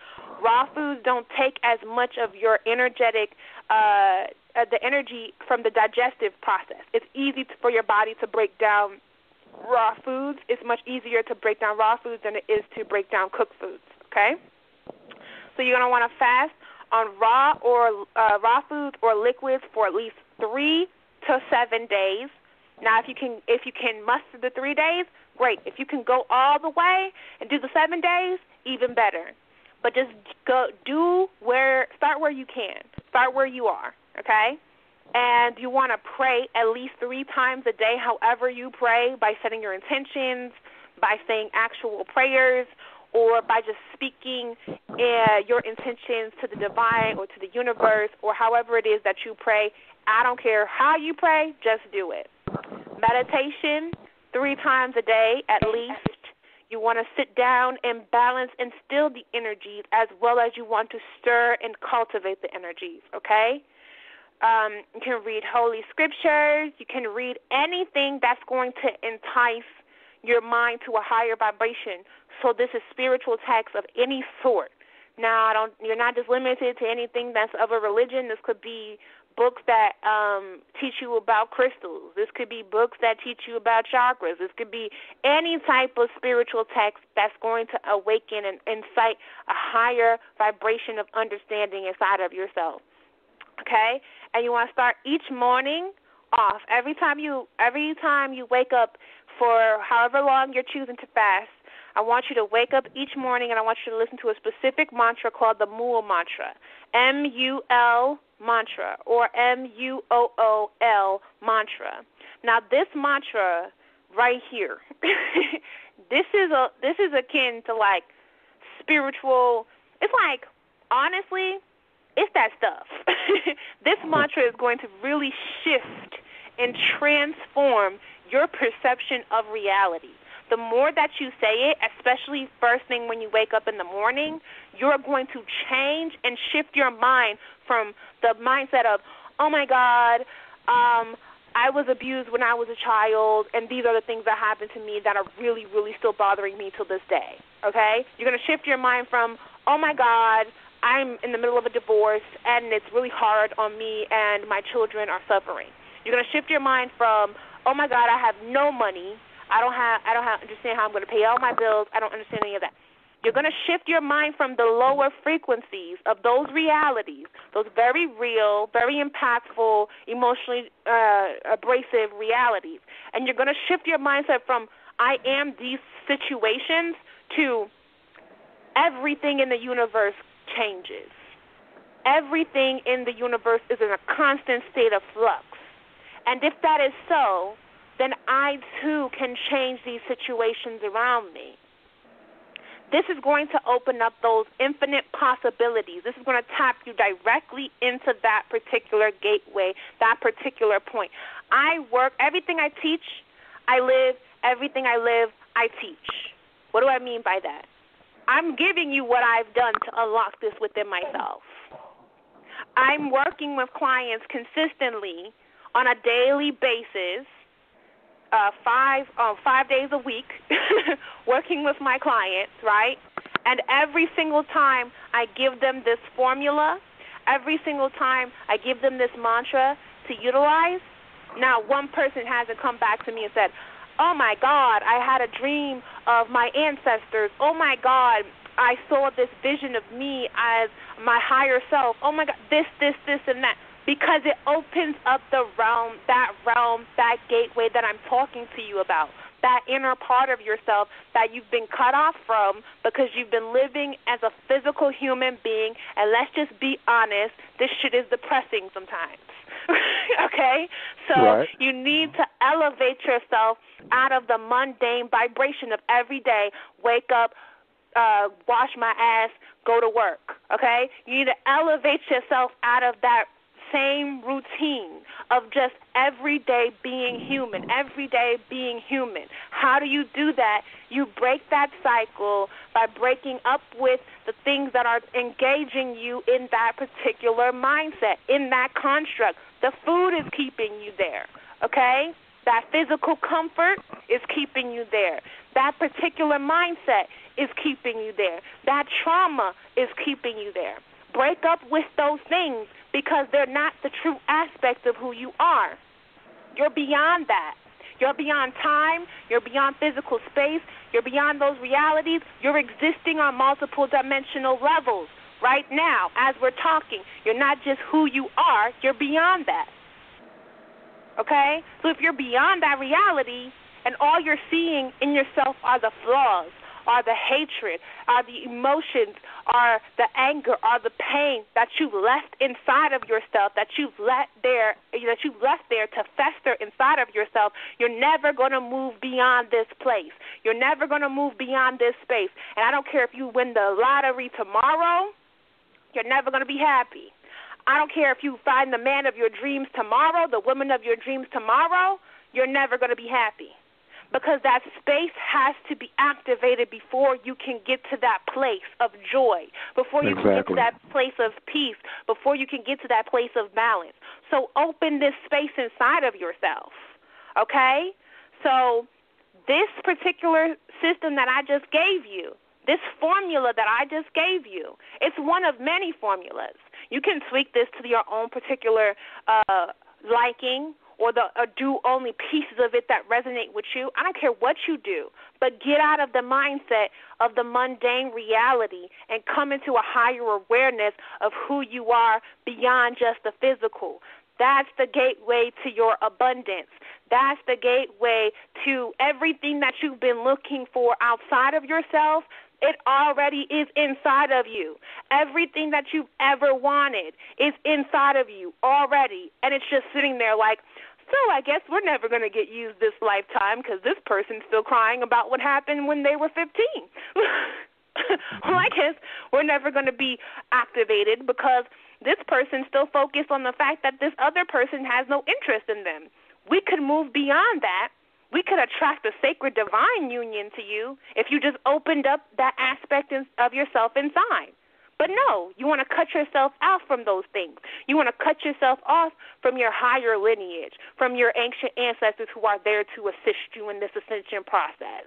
Raw foods don't take as much of your energetic, uh, uh, the energy from the digestive process. It's easy to, for your body to break down raw foods. It's much easier to break down raw foods than it is to break down cooked foods. Okay, so you're gonna want to fast on raw or uh, raw foods or liquids for at least three to seven days. Now, if you can if you can muster the three days, great. If you can go all the way and do the seven days, even better. But just go do where start where you can. Start where you are, okay? And you want to pray at least three times a day, however you pray, by setting your intentions, by saying actual prayers, or by just speaking uh, your intentions to the divine or to the universe, or however it is that you pray. I don't care how you pray, just do it. Meditation, three times a day at least. You want to sit down and balance and still the energies as well as you want to stir and cultivate the energies, okay? Um, you can read holy scriptures. You can read anything that's going to entice your mind to a higher vibration. So this is spiritual text of any sort. Now, I don't. You're not just limited to anything that's of a religion. This could be books that um, teach you about crystals. This could be books that teach you about chakras. This could be any type of spiritual text that's going to awaken and incite a higher vibration of understanding inside of yourself. Okay? And you want to start each morning off. Every time you every time you wake up for however long you're choosing to fast, I want you to wake up each morning and I want you to listen to a specific mantra called the Mul mantra. M U L mantra or M U O O L mantra. Now this mantra right here, this is a this is akin to like spiritual. It's like honestly, it's that stuff. this mantra is going to really shift and transform your perception of reality the more that you say it, especially first thing when you wake up in the morning, you're going to change and shift your mind from the mindset of, oh my God, um, I was abused when I was a child, and these are the things that happened to me that are really, really still bothering me till this day. Okay? You're going to shift your mind from, oh my God, I'm in the middle of a divorce, and it's really hard on me, and my children are suffering. You're going to shift your mind from, oh my God, I have no money, I don't have I don't have, understand how I'm going to pay all my bills. I don't understand any of that. You're going to shift your mind from the lower frequencies of those realities, those very real, very impactful, emotionally uh, abrasive realities, and you're going to shift your mindset from I am these situations to everything in the universe changes. Everything in the universe is in a constant state of flux. And if that is so, then I too can change these situations around me. This is going to open up those infinite possibilities. This is going to tap you directly into that particular gateway, that particular point. I work, everything I teach, I live, everything I live, I teach. What do I mean by that? I'm giving you what I've done to unlock this within myself. I'm working with clients consistently on a daily basis uh, five um, five days a week working with my clients, right? And every single time I give them this formula, every single time I give them this mantra to utilize. Now, one person hasn't come back to me and said, "Oh my God, I had a dream of my ancestors. Oh my God, I saw this vision of me as my higher self. Oh my God, this, this, this, and that." Because it opens up the realm, that realm, that gateway that I'm talking to you about. That inner part of yourself that you've been cut off from because you've been living as a physical human being. And let's just be honest, this shit is depressing sometimes. okay? So right. you need to elevate yourself out of the mundane vibration of every day. Wake up, uh, wash my ass, go to work. Okay? You need to elevate yourself out of that same routine of just every day being human, every day being human. How do you do that? You break that cycle by breaking up with the things that are engaging you in that particular mindset, in that construct. The food is keeping you there, okay? That physical comfort is keeping you there. That particular mindset is keeping you there. That trauma is keeping you there. Break up with those things because they're not the true aspect of who you are. You're beyond that. You're beyond time. You're beyond physical space. You're beyond those realities. You're existing on multiple dimensional levels right now as we're talking. You're not just who you are, you're beyond that. Okay? So if you're beyond that reality and all you're seeing in yourself are the flaws, are the hatred, are the emotions, are the anger, are the pain that you've left inside of yourself, that you've let there, that you've left there to fester inside of yourself, you're never going to move beyond this place. You're never going to move beyond this space. And I don't care if you win the lottery tomorrow, you're never going to be happy. I don't care if you find the man of your dreams tomorrow, the woman of your dreams tomorrow, you're never going to be happy because that space has to be activated before you can get to that place of joy, before you exactly. can get to that place of peace, before you can get to that place of balance. So open this space inside of yourself. Okay? So this particular system that I just gave you, this formula that I just gave you, it's one of many formulas. You can tweak this to your own particular uh, liking or the or do only pieces of it that resonate with you. I don't care what you do, but get out of the mindset of the mundane reality and come into a higher awareness of who you are beyond just the physical. That's the gateway to your abundance. That's the gateway to everything that you've been looking for outside of yourself. It already is inside of you. Everything that you've ever wanted is inside of you already. And it's just sitting there like, so I guess we're never going to get used this lifetime because this person's still crying about what happened when they were 15. well, I guess we're never going to be activated because this person's still focused on the fact that this other person has no interest in them. We could move beyond that. We could attract the sacred divine union to you if you just opened up that aspect of yourself inside. But no, you want to cut yourself out from those things. You want to cut yourself off from your higher lineage, from your ancient ancestors who are there to assist you in this ascension process.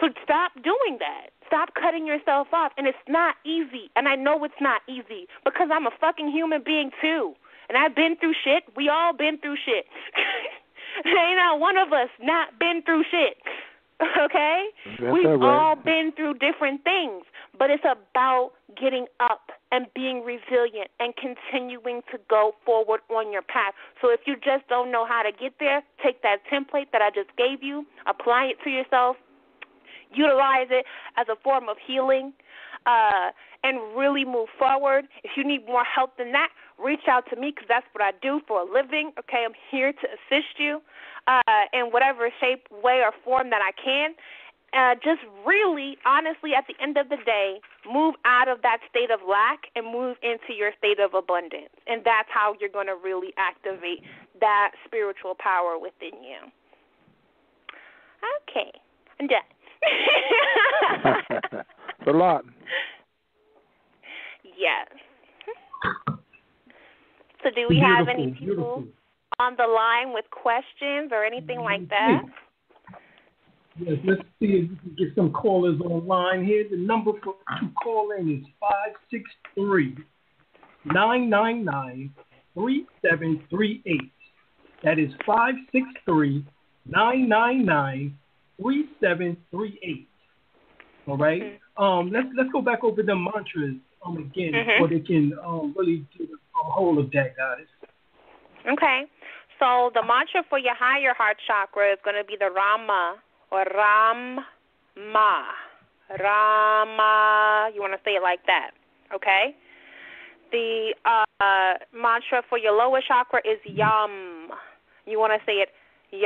So stop doing that. Stop cutting yourself off. And it's not easy. And I know it's not easy because I'm a fucking human being too. And I've been through shit. We all been through shit. Ain't not one of us not been through shit. Okay? That's We've all, right. all been through different things. But it's about getting up and being resilient and continuing to go forward on your path. So if you just don't know how to get there, take that template that I just gave you, apply it to yourself, utilize it as a form of healing, uh, and really move forward. If you need more help than that, reach out to me because that's what I do for a living. Okay, I'm here to assist you uh, in whatever shape, way, or form that I can uh, just really, honestly, at the end of the day, move out of that state of lack and move into your state of abundance. And that's how you're going to really activate that spiritual power within you. Okay, I'm done. it's a lot. Yes. So, do we beautiful, have any people beautiful. on the line with questions or anything like that? Yes, let's see if we can get some callers online here. The number for to call in is 563 999 3738. That is 563 999 3738. All right. Um, let's let's go back over the mantras um again Mhm. so they can um really get a hold of that, guys. Okay. So the mantra for your higher heart chakra is going to be the Rama or Ram Ma. Rama. You want to say it like that. Okay? The uh, mantra for your lower chakra is Yam. You want to say it Yam.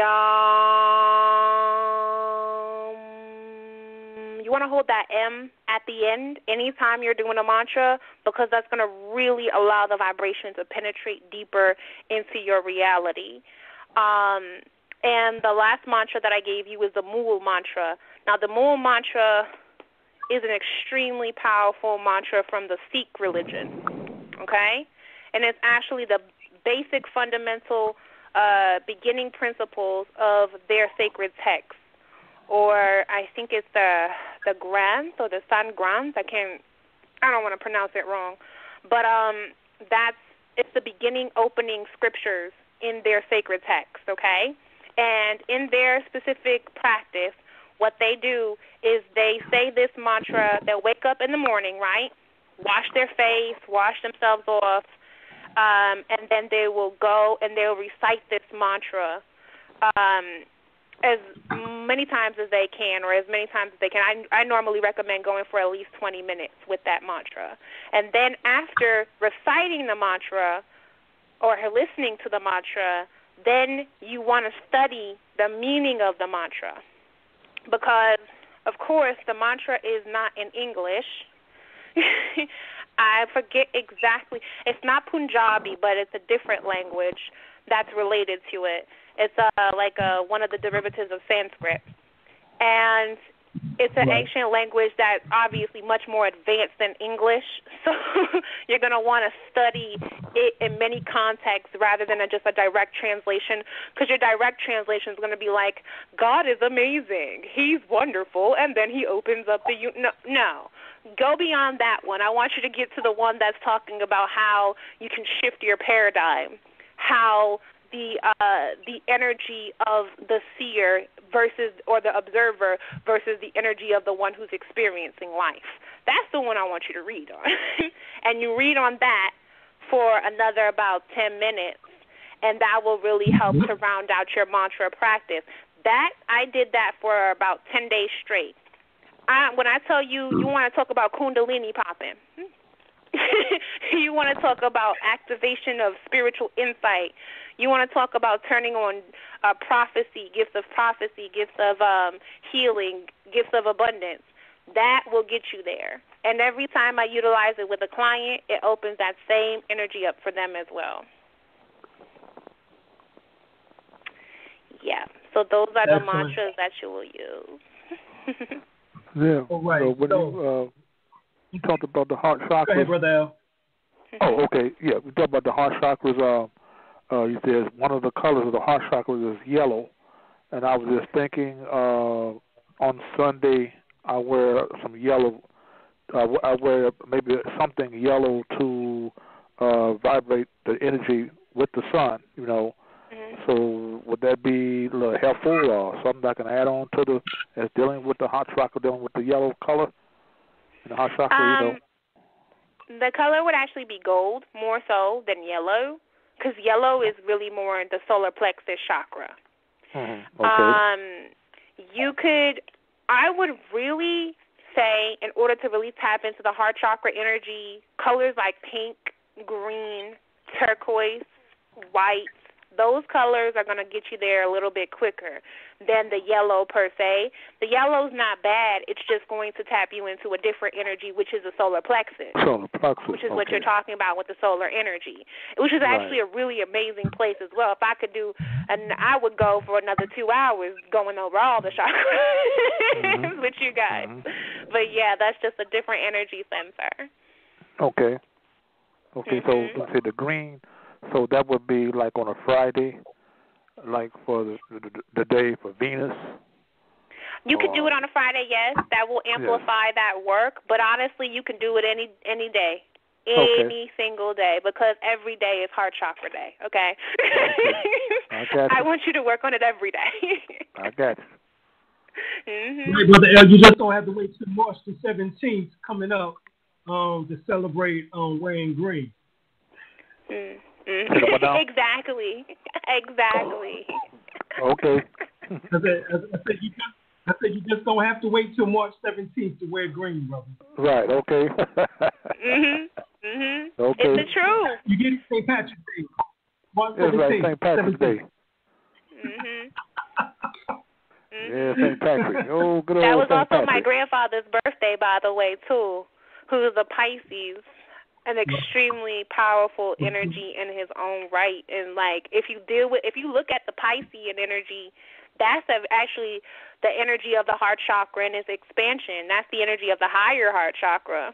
You want to hold that M at the end anytime you're doing a mantra because that's going to really allow the vibration to penetrate deeper into your reality. Um, and the last mantra that I gave you is the Mool mantra. Now, the Mool mantra is an extremely powerful mantra from the Sikh religion, okay? And it's actually the basic fundamental uh, beginning principles of their sacred text, or I think it's the the Granth or the Sun Granth. I can't. I don't want to pronounce it wrong, but um, that's it's the beginning opening scriptures in their sacred text. Okay, and in their specific practice, what they do is they say this mantra. They'll wake up in the morning, right? Wash their face, wash themselves off, um, and then they will go and they'll recite this mantra um, as many times as they can, or as many times as they can. I, I normally recommend going for at least 20 minutes with that mantra, and then after reciting the mantra or listening to the mantra, then you want to study the meaning of the mantra because, of course, the mantra is not in English. I forget exactly. It's not Punjabi, but it's a different language that's related to it. It's uh, like uh, one of the derivatives of Sanskrit, and it's an right. ancient language that's obviously much more advanced than English. So you're going to want to study it in many contexts rather than a, just a direct translation, because your direct translation is going to be like, "God is amazing, He's wonderful," and then He opens up the no, no. Go beyond that one. I want you to get to the one that's talking about how you can shift your paradigm, how the uh, the energy of the seer versus or the observer versus the energy of the one who's experiencing life. That's the one I want you to read on, and you read on that for another about ten minutes, and that will really help mm-hmm. to round out your mantra practice. That I did that for about ten days straight. I, when I tell you, you mm. want to talk about Kundalini popping. Hmm? you want to talk about activation of spiritual insight. You want to talk about turning on uh, prophecy, gifts of prophecy, gifts of um, healing, gifts of abundance. That will get you there. And every time I utilize it with a client, it opens that same energy up for them as well. Yeah. So those are Excellent. the mantras that you will use. yeah. All right. So when so, you, uh, you talked about the heart chakras. Go ahead, brother. Oh, okay. Yeah, we talked about the heart chakras. Uh, uh, you said one of the colors of the heart chakras is yellow, and I was just thinking uh, on Sunday I wear some yellow. Uh, I wear maybe something yellow to uh, vibrate the energy with the sun. You know. Mm-hmm. So would that be a little helpful or something I can add on to the as dealing with the heart chakra, dealing with the yellow color and the heart chakra? You know. Um, the color would actually be gold more so than yellow because yellow is really more the solar plexus chakra. Mm-hmm. Okay. Um, you could, I would really say, in order to really tap into the heart chakra energy, colors like pink, green, turquoise, white, those colors are going to get you there a little bit quicker than the yellow per se. The yellow's not bad. It's just going to tap you into a different energy, which is the solar plexus. Solar plexus. Which is okay. what you're talking about with the solar energy, which is actually right. a really amazing place as well. If I could do, and I would go for another two hours going over all the chakras mm-hmm. with you guys. Mm-hmm. But yeah, that's just a different energy sensor. Okay. Okay, mm-hmm. so let's say the green so that would be like on a Friday, like for the the, the day for Venus. You could do it on a Friday, yes. That will amplify that work. But honestly, you can do it any any day, any okay. single day, because every day is Heart Chakra Day. Okay. okay. I got you. I want you to work on it every day. I got you. Mm-hmm. Right, brother L, you just don't have to wait till March the seventeenth coming up um, to celebrate um, wearing green. Mm. Mm-hmm. exactly. Exactly. Okay. I said, I said you just, I said you just don't have to wait till March 17th to wear green, brother. Right. Okay. mhm. Mhm. Okay. It's the truth. You get it St. Patrick's Day. March That's right. St. Patrick's 17th. Day. Mhm. Yeah, St. Patrick. Oh, good old That was St. also Patrick. my grandfather's birthday, by the way, too. Who's a Pisces an extremely powerful Mm-hmm. energy in his own right. And like if you deal with if you look at the Piscean energy that's actually the energy of the heart chakra and its expansion. That's the energy of the higher heart chakra.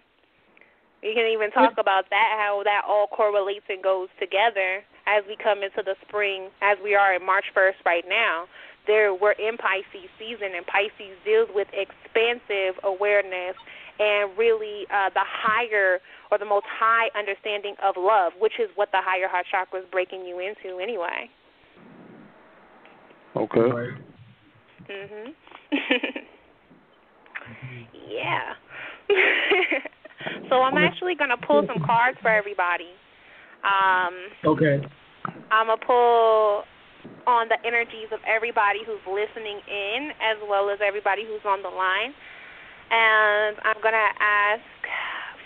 You can even talk about that how that all correlates and goes together as we come into the spring as we are in March 1st right now. There we're in Pisces season, and Pisces deals with expansive awareness and really uh, the higher or the most high understanding of love, which is what the higher heart chakra is breaking you into anyway. Okay. Right. Mhm. yeah. so I'm actually gonna pull some cards for everybody. Um, Okay. I'm gonna pull on the energies of everybody who's listening in, as well as everybody who's on the line, and I'm gonna ask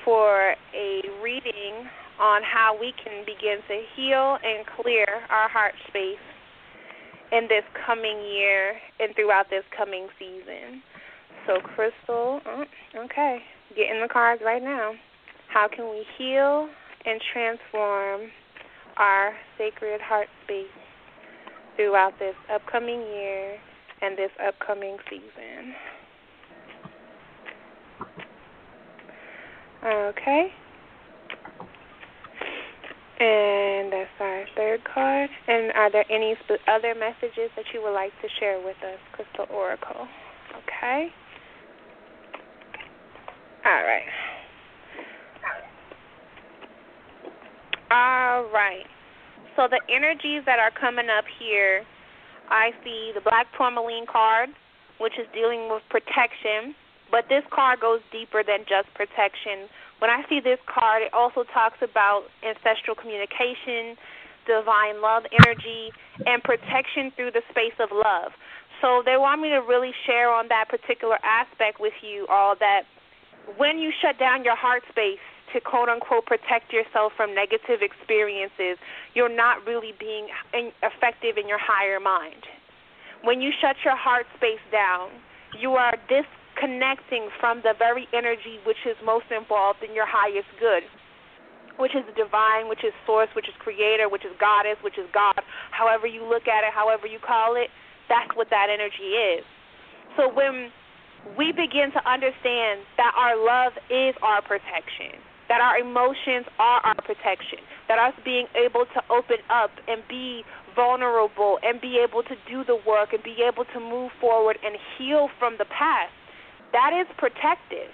for a reading on how we can begin to heal and clear our heart space in this coming year and throughout this coming season. So, Crystal, mm, okay, get in the cards right now. How can we heal and transform our sacred heart space throughout this upcoming year and this upcoming season? Okay. And that's our third card. And are there any other messages that you would like to share with us, Crystal Oracle? Okay. All right. All right. So the energies that are coming up here, I see the black tourmaline card, which is dealing with protection, but this card goes deeper than just protection. When I see this card, it also talks about ancestral communication, divine love energy, and protection through the space of love. So they want me to really share on that particular aspect with you all that when you shut down your heart space to quote unquote protect yourself from negative experiences, you're not really being effective in your higher mind. When you shut your heart space down, you are disconnecting from the very energy which is most involved in your highest good, which is divine, which is source, which is creator, which is goddess, which is God. However you look at it, however you call it, that's what that energy is. So when we begin to understand that our love is our protection, that our emotions are our protection, that us being able to open up and be vulnerable and be able to do the work and be able to move forward and heal from the past, that is protective.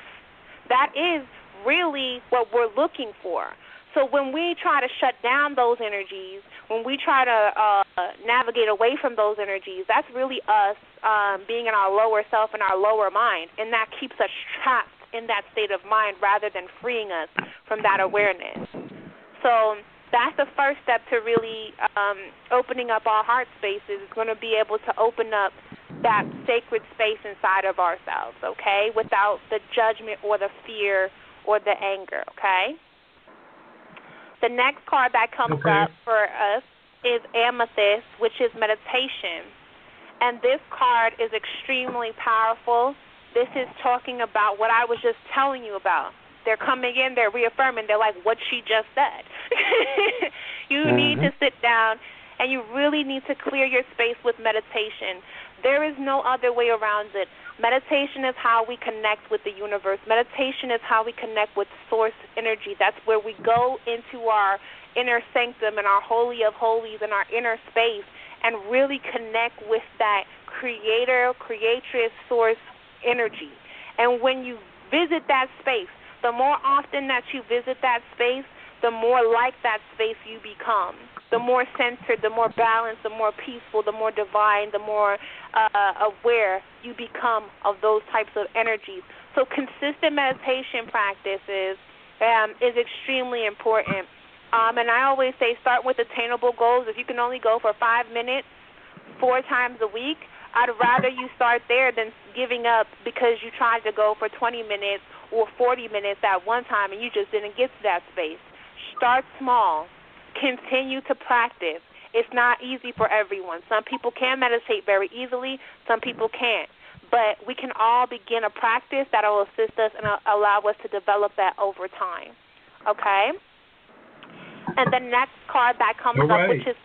That is really what we're looking for. So when we try to shut down those energies, when we try to uh, navigate away from those energies, that's really us um, being in our lower self and our lower mind, and that keeps us trapped in that state of mind rather than freeing us from that awareness. So that's the first step to really um, opening up our heart spaces. Is going to be able to open up that sacred space inside of ourselves, okay, without the judgment or the fear or the anger, okay. The next card that comes okay. up for us is amethyst, which is meditation. And this card is extremely powerful. This is talking about what I was just telling you about. They're coming in, they're reaffirming, they're like, what she just said. you mm-hmm. need to sit down and you really need to clear your space with meditation. There is no other way around it. Meditation is how we connect with the universe. Meditation is how we connect with source energy. That's where we go into our inner sanctum and our holy of holies and our inner space and really connect with that creator, creatress, source energy. And when you visit that space, the more often that you visit that space, the more like that space you become. The more centered, the more balanced, the more peaceful, the more divine, the more uh, aware you become of those types of energies. So consistent meditation practices um, is extremely important. Um, and I always say start with attainable goals. If you can only go for five minutes four times a week, I'd rather you start there than giving up because you tried to go for 20 minutes or 40 minutes at one time and you just didn't get to that space. Start small. Continue to practice. It's not easy for everyone. Some people can meditate very easily, some people can't. But we can all begin a practice that will assist us and allow us to develop that over time. Okay? And the next card that comes up, which is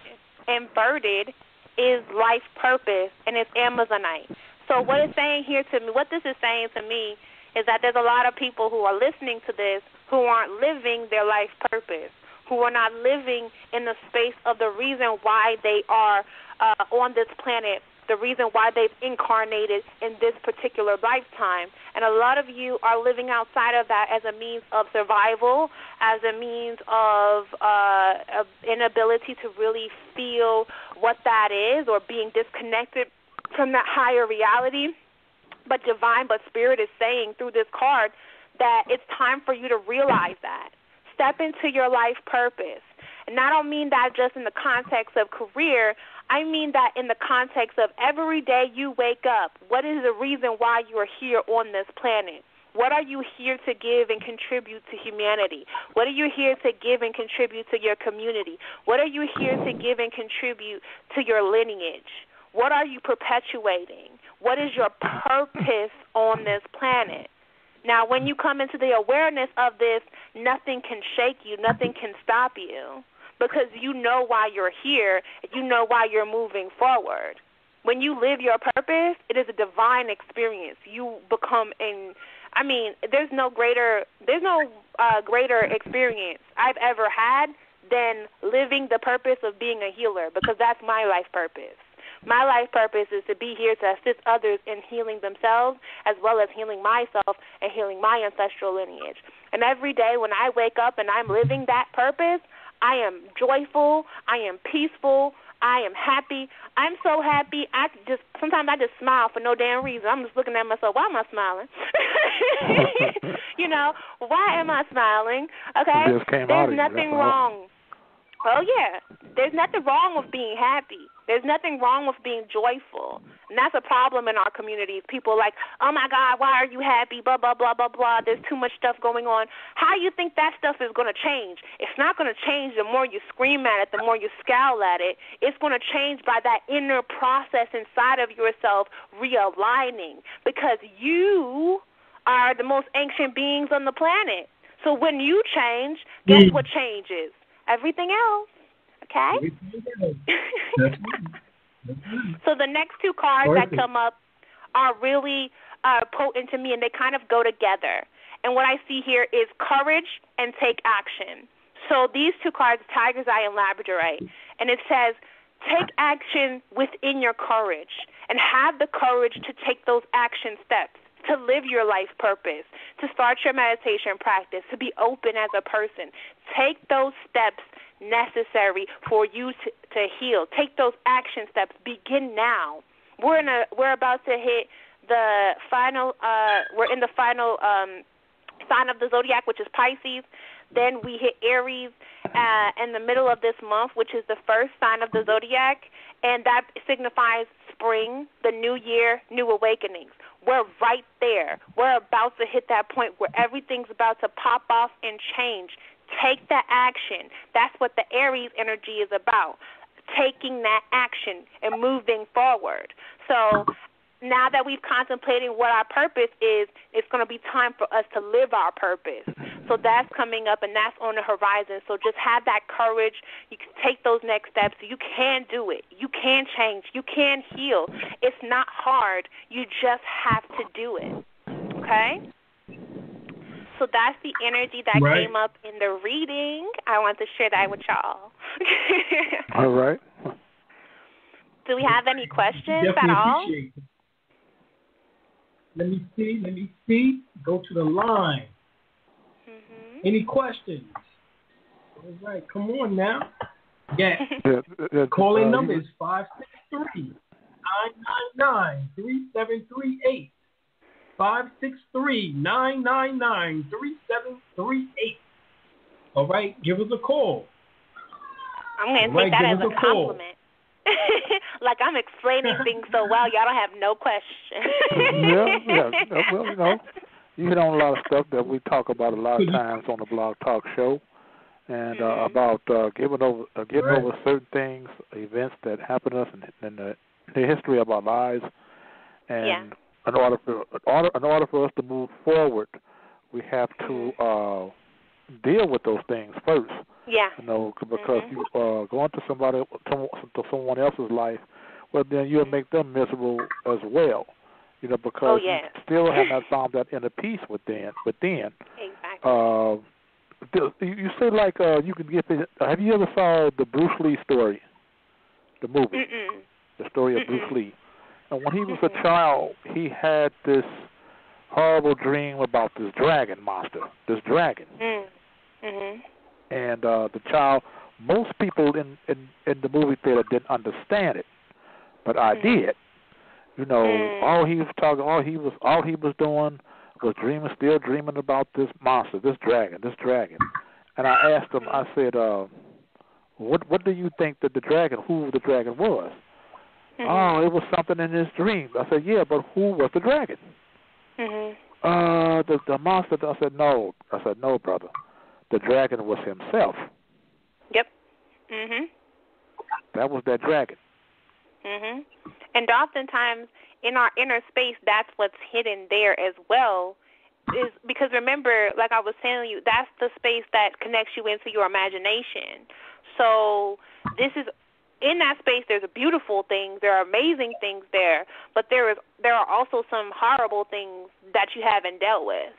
inverted, is life purpose, and it's Amazonite. So what it's saying here to me, what this is saying to me, is that there's a lot of people who are listening to this who aren't living their life purpose who are not living in the space of the reason why they are uh, on this planet the reason why they've incarnated in this particular lifetime. And a lot of you are living outside of that as a means of survival, as a means of uh, inability to really feel what that is or being disconnected from that higher reality. But divine, but spirit is saying through this card that it's time for you to realize that. Step into your life purpose. And I don't mean that just in the context of career. I mean that in the context of every day you wake up. What is the reason why you are here on this planet? What are you here to give and contribute to humanity? What are you here to give and contribute to your community? What are you here to give and contribute to your lineage? What are you perpetuating? What is your purpose on this planet? Now, when you come into the awareness of this, nothing can shake you, nothing can stop you because you know why you're here, you know why you're moving forward. When you live your purpose, it is a divine experience. You become in I mean, there's no greater there's no uh greater experience I've ever had than living the purpose of being a healer because that's my life purpose. My life purpose is to be here to assist others in healing themselves as well as healing myself and healing my ancestral lineage. And every day when I wake up and I'm living that purpose, I am joyful, I am peaceful, I am happy. I'm so happy. I just sometimes I just smile for no damn reason. I'm just looking at myself. Why am I smiling? you know, why am I smiling? Okay, there's nothing wrong. Oh yeah, there's nothing wrong with being happy. There's nothing wrong with being joyful. And that's a problem in our communities. People like, oh my God, why are you happy? Blah, blah, blah, blah, blah. There's too much stuff going on. How do you think that stuff is going to change? It's not going to change the more you scream at it, the more you scowl at it. It's going to change by that inner process inside of yourself realigning because you are the most ancient beings on the planet. So when you change, guess mm. what changes? Everything else. Okay. so the next two cards that come up are really uh, potent to me, and they kind of go together. And what I see here is courage and take action. So these two cards, Tiger's Eye and Labradorite, and it says, take action within your courage and have the courage to take those action steps to live your life purpose, to start your meditation practice, to be open as a person. Take those steps necessary for you to, to heal. Take those action steps. Begin now. We're in a we're about to hit the final uh we're in the final um sign of the zodiac which is Pisces. Then we hit Aries uh, in the middle of this month, which is the first sign of the zodiac, and that signifies spring, the new year, new awakenings. We're right there. We're about to hit that point where everything's about to pop off and change. Take the action. That's what the Aries energy is about. Taking that action and moving forward. So now that we've contemplated what our purpose is, it's going to be time for us to live our purpose. So mm-hmm. that's coming up and that's on the horizon. So just have that courage. You can take those next steps. You can do it. You can change. You can heal. It's not hard. You just have to do it. Okay? So that's the energy that right. came up in the reading. I want to share that with y'all. all right. Do we have any questions Definitely at all? Let me see. Let me see. Go to the line. Mm-hmm. Any questions? All right. Come on now. Yeah. yeah, Calling uh, number is 563 999 3738. 563-999-3738. All right, give us a call. I'm going to take that as a, a compliment. like I'm explaining things so well, y'all don't have no question. yeah, yeah. Well, you know, you hit on a lot of stuff that we talk about a lot of times on the Blog Talk Show, and uh, mm-hmm. about uh, giving over, uh, getting right. over certain things, events that happen to us in, in the, the history of our lives, and yeah in order for in order, in order for us to move forward, we have to uh, deal with those things first. Yeah. You know, because mm-hmm. you uh, go into somebody to someone else's life, well then you'll make them miserable as well. You know, because oh, yeah. you still have not found that inner peace within. Within. Exactly. Uh, you say like uh, you can get. The, have you ever saw the Bruce Lee story? The movie. Mm-mm. The story of Mm-mm. Bruce Lee. And when he was a child, he had this horrible dream about this dragon monster, this dragon. Mm. Mhm. And uh the child, most people in in in the movie theater didn't understand it, but I Mhm. did. You know, Mm. all he was talking, all he was, all he was doing was dreaming, still dreaming about this monster, this dragon, this dragon. And I asked him, I said, uh, "What what do you think that the dragon, who the dragon was?" Mhm. Oh, it was something in his dream. I said, "Yeah, but who was the dragon?" Mhm. Uh, the the monster. I said, "No." I said, "No, brother. The dragon was himself. Yep. Mhm. That was that dragon." Mhm. And oftentimes in our inner space, that's what's hidden there as well. Is because remember, like I was telling you, that's the space that connects you into your imagination. So this is in that space. There's beautiful things. There are amazing things there, but there is there are also some horrible things that you haven't dealt with.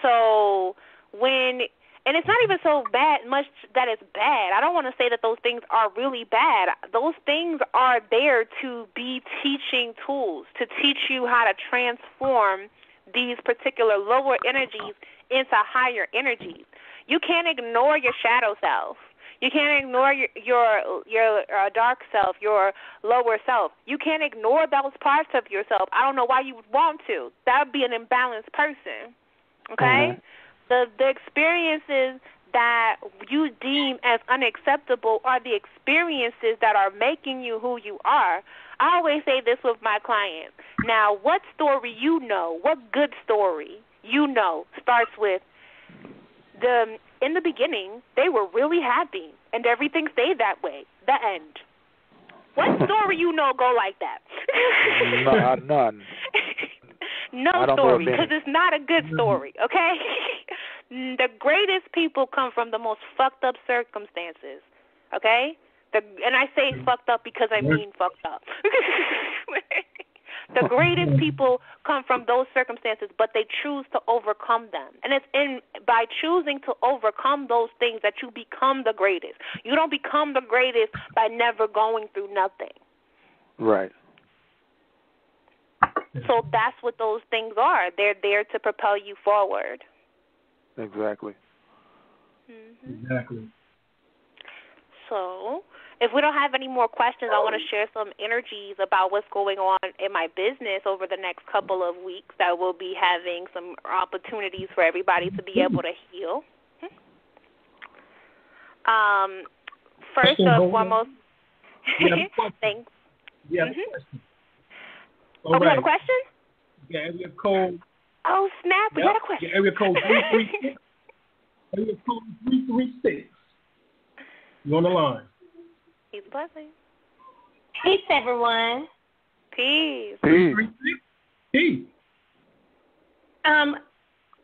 So when and it's not even so bad much that it's bad. I don't want to say that those things are really bad. Those things are there to be teaching tools to teach you how to transform these particular lower energies into higher energies. You can't ignore your shadow self. You can't ignore your your your uh, dark self, your lower self. You can't ignore those parts of yourself. I don't know why you would want to. That would be an imbalanced person. Okay? Mhm. The the experiences that you deem as unacceptable are the experiences that are making you who you are. I always say this with my clients. Now, what story you know, what good story you know starts with the in the beginning they were really happy and everything stayed that way. The end. What story you know go like that? No, none. no story because it's not a good story, okay? the greatest people come from the most fucked up circumstances, okay? The and I say fucked up because I mean fucked up. the greatest people come from those circumstances, but they choose to overcome them. And it's in by choosing to overcome those things that you become the greatest. You don't become the greatest by never going through nothing. Right. So that's what those things are. They're there to propel you forward. Exactly. hmm Exactly. So, if we don't have any more questions, I want to share some energies about what's going on in my business over the next couple of weeks. That will be having some opportunities for everybody to be able to heal. Um, first Question, and hold on. foremost, We have a question. thanks. We have A question. Oh, All we have a question? Yeah, area code. Oh, snap! We Yep. got a question. Yeah, area code three three six. Area code three three six. You on the line? He's blessing. Peace, everyone. Peace. Peace. Peace. Um,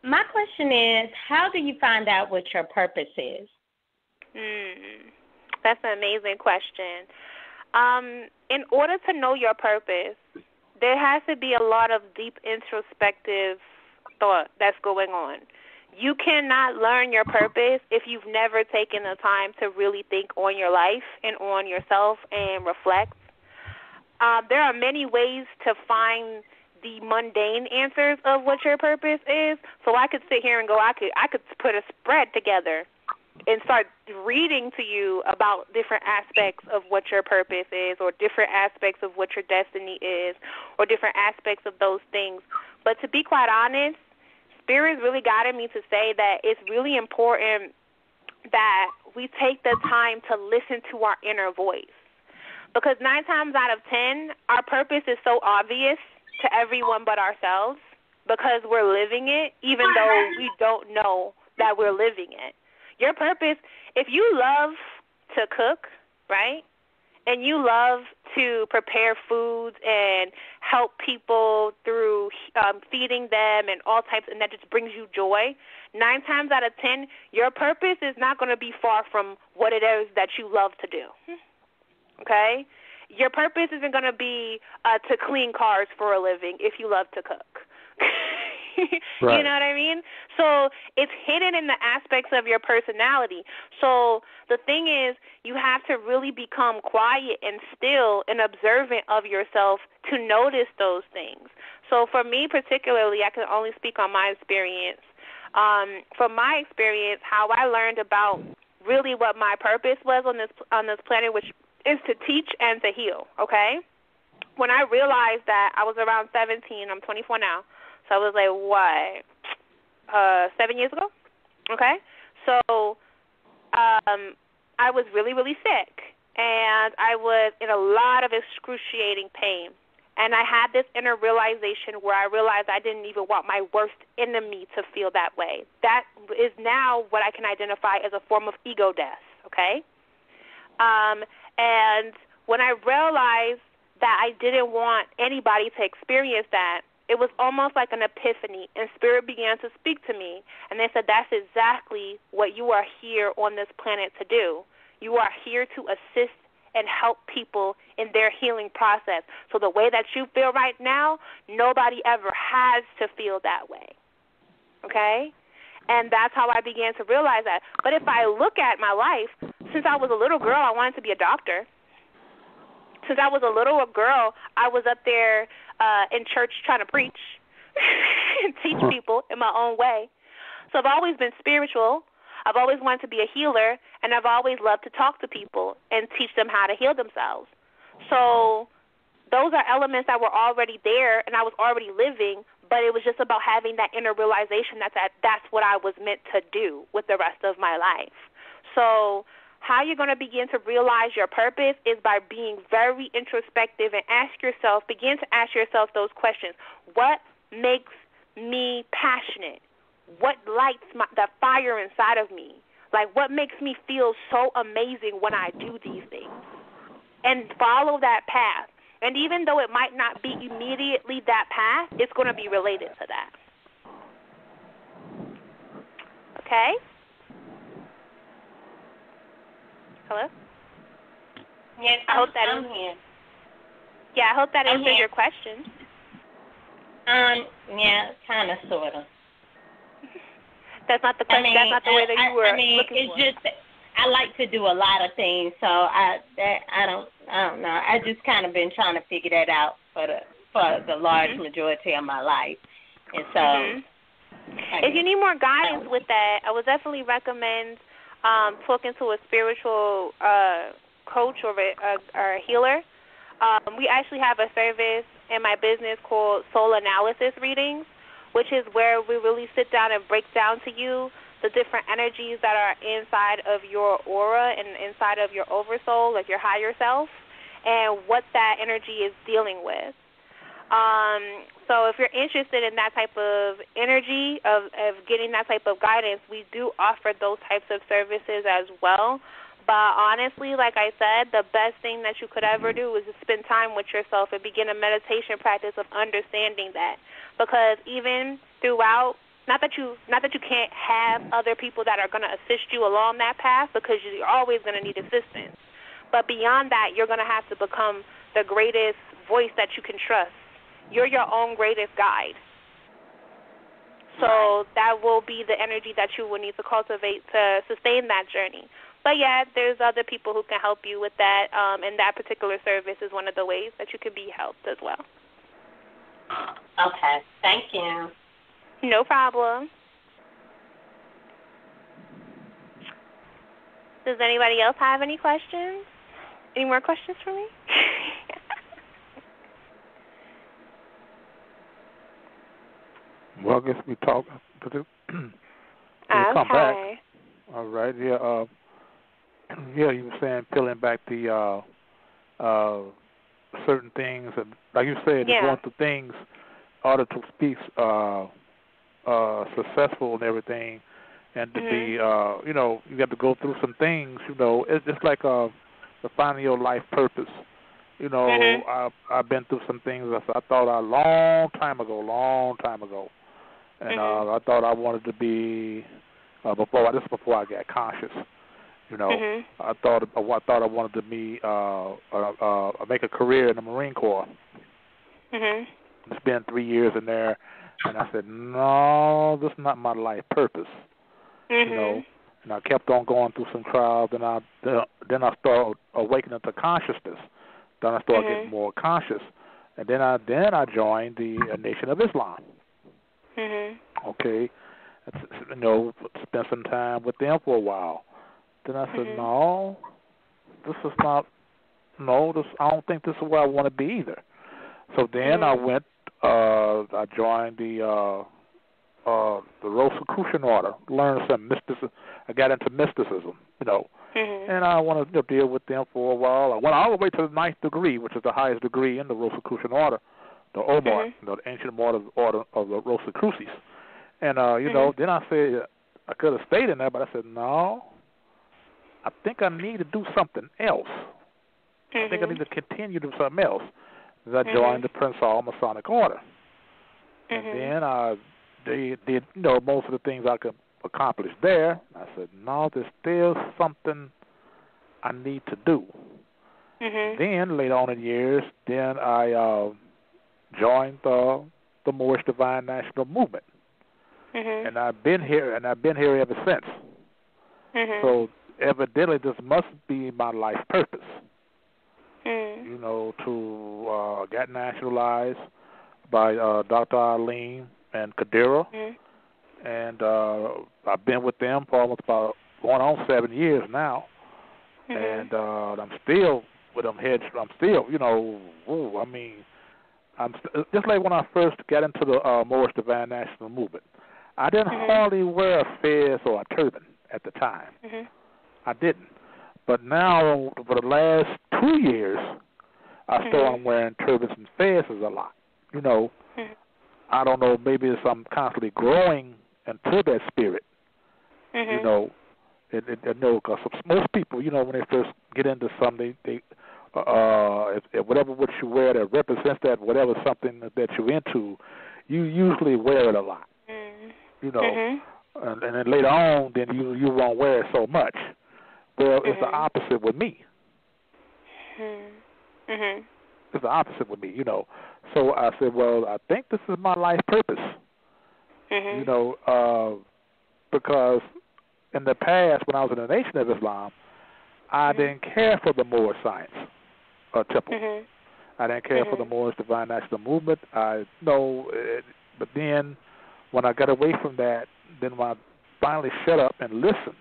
my question is, how do you find out what your purpose is? Hmm. That's an amazing question. Um, in order to know your purpose, there has to be a lot of deep introspective thought that's going on. You cannot learn your purpose if you've never taken the time to really think on your life and on yourself and reflect. Um, there are many ways to find the mundane answers of what your purpose is. So I could sit here and go, I could I could put a spread together and start reading to you about different aspects of what your purpose is or different aspects of what your destiny is or different aspects of those things. But to be quite honest, Spirit really guided me to say that it's really important that we take the time to listen to our inner voice. Because nine times out of ten, our purpose is so obvious to everyone but ourselves because we're living it, even though we don't know that we're living it. Your purpose, if you love to cook, right? And you love to prepare foods and help people through um, feeding them and all types, and that just brings you joy. Nine times out of ten, your purpose is not going to be far from what it is that you love to do. Okay? Your purpose isn't going to be uh, to clean cars for a living if you love to cook. right. You know what I mean? So it's hidden in the aspects of your personality. So the thing is, you have to really become quiet and still and observant of yourself to notice those things. So for me particularly, I can only speak on my experience. Um, from my experience, how I learned about really what my purpose was on this on this planet, which is to teach and to heal. Okay when I realized that I was around 17, I'm 24 now, so I was like, what, uh, seven years ago? Okay, so um, I was really, really sick, and I was in a lot of excruciating pain. And I had this inner realization where I realized I didn't even want my worst enemy to feel that way. That is now what I can identify as a form of ego death, okay? Um, and when I realized that I didn't want anybody to experience that. It was almost like an epiphany, and Spirit began to speak to me. And they said, That's exactly what you are here on this planet to do. You are here to assist and help people in their healing process. So the way that you feel right now, nobody ever has to feel that way. Okay? And that's how I began to realize that. But if I look at my life, since I was a little girl, I wanted to be a doctor since I was a little girl, I was up there uh, in church trying to preach and teach people in my own way. So I've always been spiritual. I've always wanted to be a healer, and I've always loved to talk to people and teach them how to heal themselves. So those are elements that were already there, and I was already living. But it was just about having that inner realization that, that that's what I was meant to do with the rest of my life. So how you're going to begin to realize your purpose is by being very introspective and ask yourself, begin to ask yourself those questions. What makes me passionate? What lights my, the fire inside of me? Like, what makes me feel so amazing when I do these things? And follow that path. And even though it might not be immediately that path, it's going to be related to that. Okay? Hello? Yes, I hope that I'm is, here. Yeah, I hope that I'm answers here. your question. Um, yeah, kind of, sort of. That's not the I question. mean, that's not the way that you were I mean, looking it's for. just I like to do a lot of things, so I that I don't I don't know. I just kind of been trying to figure that out for the for the large Mhm. majority of my life, and so. Mhm. If you need more guidance with that, I would definitely recommend um, talking to a spiritual uh, coach or a, a, or a healer. Um, we actually have a service in my business called Soul Analysis Readings, which is where we really sit down and break down to you the different energies that are inside of your aura and inside of your oversoul, like your higher self, and what that energy is dealing with. Um, so if you're interested in that type of energy of, of getting that type of guidance, we do offer those types of services as well. But honestly, like I said, the best thing that you could ever do is to spend time with yourself and begin a meditation practice of understanding that. Because even throughout not that you not that you can't have other people that are going to assist you along that path because you're always going to need assistance. But beyond that, you're going to have to become the greatest voice that you can trust. You're your own greatest guide. So that will be the energy that you will need to cultivate to sustain that journey. But yeah, there's other people who can help you with that, um, and that particular service is one of the ways that you can be helped as well. Okay, thank you. No problem. Does anybody else have any questions? Any more questions for me? Well, I guess we talk. We'll come back. All right. Yeah. Uh, yeah. You were saying peeling back the uh, uh, certain things, and like you said, Yeah. you want the things in order to be uh, uh, successful and everything, and to be, Mm-hmm. uh, you know, you got to go through some things. You know, it's just like uh, finding your life purpose. You know, Mhm. I've I've been through some things that I thought a long time ago, long time ago, and Mhm. uh, I thought I wanted to be uh, before this is before I got conscious. You know, Mhm. I thought I thought I wanted to be uh, uh, uh, make a career in the Marine Corps. Mhm. Spend three years in there, And I said, no, this is not my life purpose. Mhm. You know, and I kept on going through some trials. Then I then I started awakening to consciousness. Then I started Mhm. getting more conscious, and then I then I joined the uh, Nation of Islam. Mhm. Okay, you know, spent some time with them for a while. Then I said, Mhm. no, this is not. No, this I don't think this is where I want to be either. So then I Mhm. went. uh I joined the uh uh the Rosicrucian order. Learned some mysticism. I got into mysticism. You know, Mhm. and I want to deal with them for a while. I went all the way to the ninth degree, which is the highest degree in the Rosicrucian order, the AMORC, Mhm. you know, the ancient order, order of the Rosae Crucis. And uh, you know, Mhm. then I said I could have stayed in there, but I said no. I think I need to do something else. I think I Mhm. need to continue to do something else. Then I Mhm. joined the Prince Hall Masonic Order, and Mhm. then I they did you know most of the things I could accomplish there. I said no, there's still something I need to do. Then later on in years, then I uh, joined the the Moorish Divine National Movement, Mhm. and I've been here, and I've been here ever since. Mhm. So evidently, this must be my life purpose. Mhm. You know, to uh, get nationalized by uh, Dr. Arlene and Kadira, Mhm. and uh, I've been with them for almost about going on seven years now. Mhm. and uh I'm still with them heads. I'm still, you know, ooh, I mean, I'm just like when I first got into the uh, Moorish Divine National Movement. I didn't Mhm. hardly wear a fez or a turban at the time. Mhm. I didn't, but now for the last two years, I started Mhm. wearing turbans and fezes a lot. You know, Mhm. I don't know. Maybe it's I'm constantly growing into that spirit Mhm. you know, and, and, and no, because most people, you know, when they first get into something, they, uh, if, if whatever what you wear that represents that whatever something that you're into, you usually wear it a lot, Mhm. you know, Mhm. and, and then later on, then you you won't wear it so much. Well, it's the Mhm. opposite with me. Mhm. Mhm. It's the opposite with me, you know. So I said, well, I think this is my life purpose. Mhm. you know, uh, because in the past when I was in the Nation of Islam, I Mhm. didn't care for the Moorish science uh, temple. Mhm. I didn't care for the. Moorish Divine National Movement. I know, it, but then when I got away from that, then when I finally shut up and listened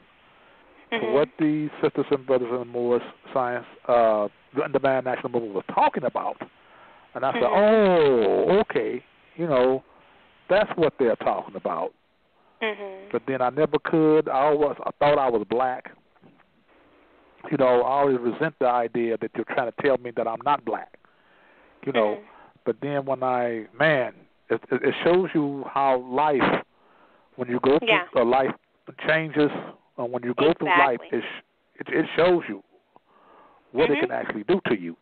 to Mhm. what these sisters and brothers in the Moorish science, uh, the Divine National Movement was talking about, and I said, Mhm. oh, okay, you know, that's what they're talking about. Mhm. but then I never could. I always I thought I was black. You know, I always resent the idea that you're trying to tell me that I'm not black. You know, Mhm. but then when I man, it it shows you how life when you go through Yeah. uh, life changes uh, when you go through life it, it it shows you what Mhm. it can actually do to you.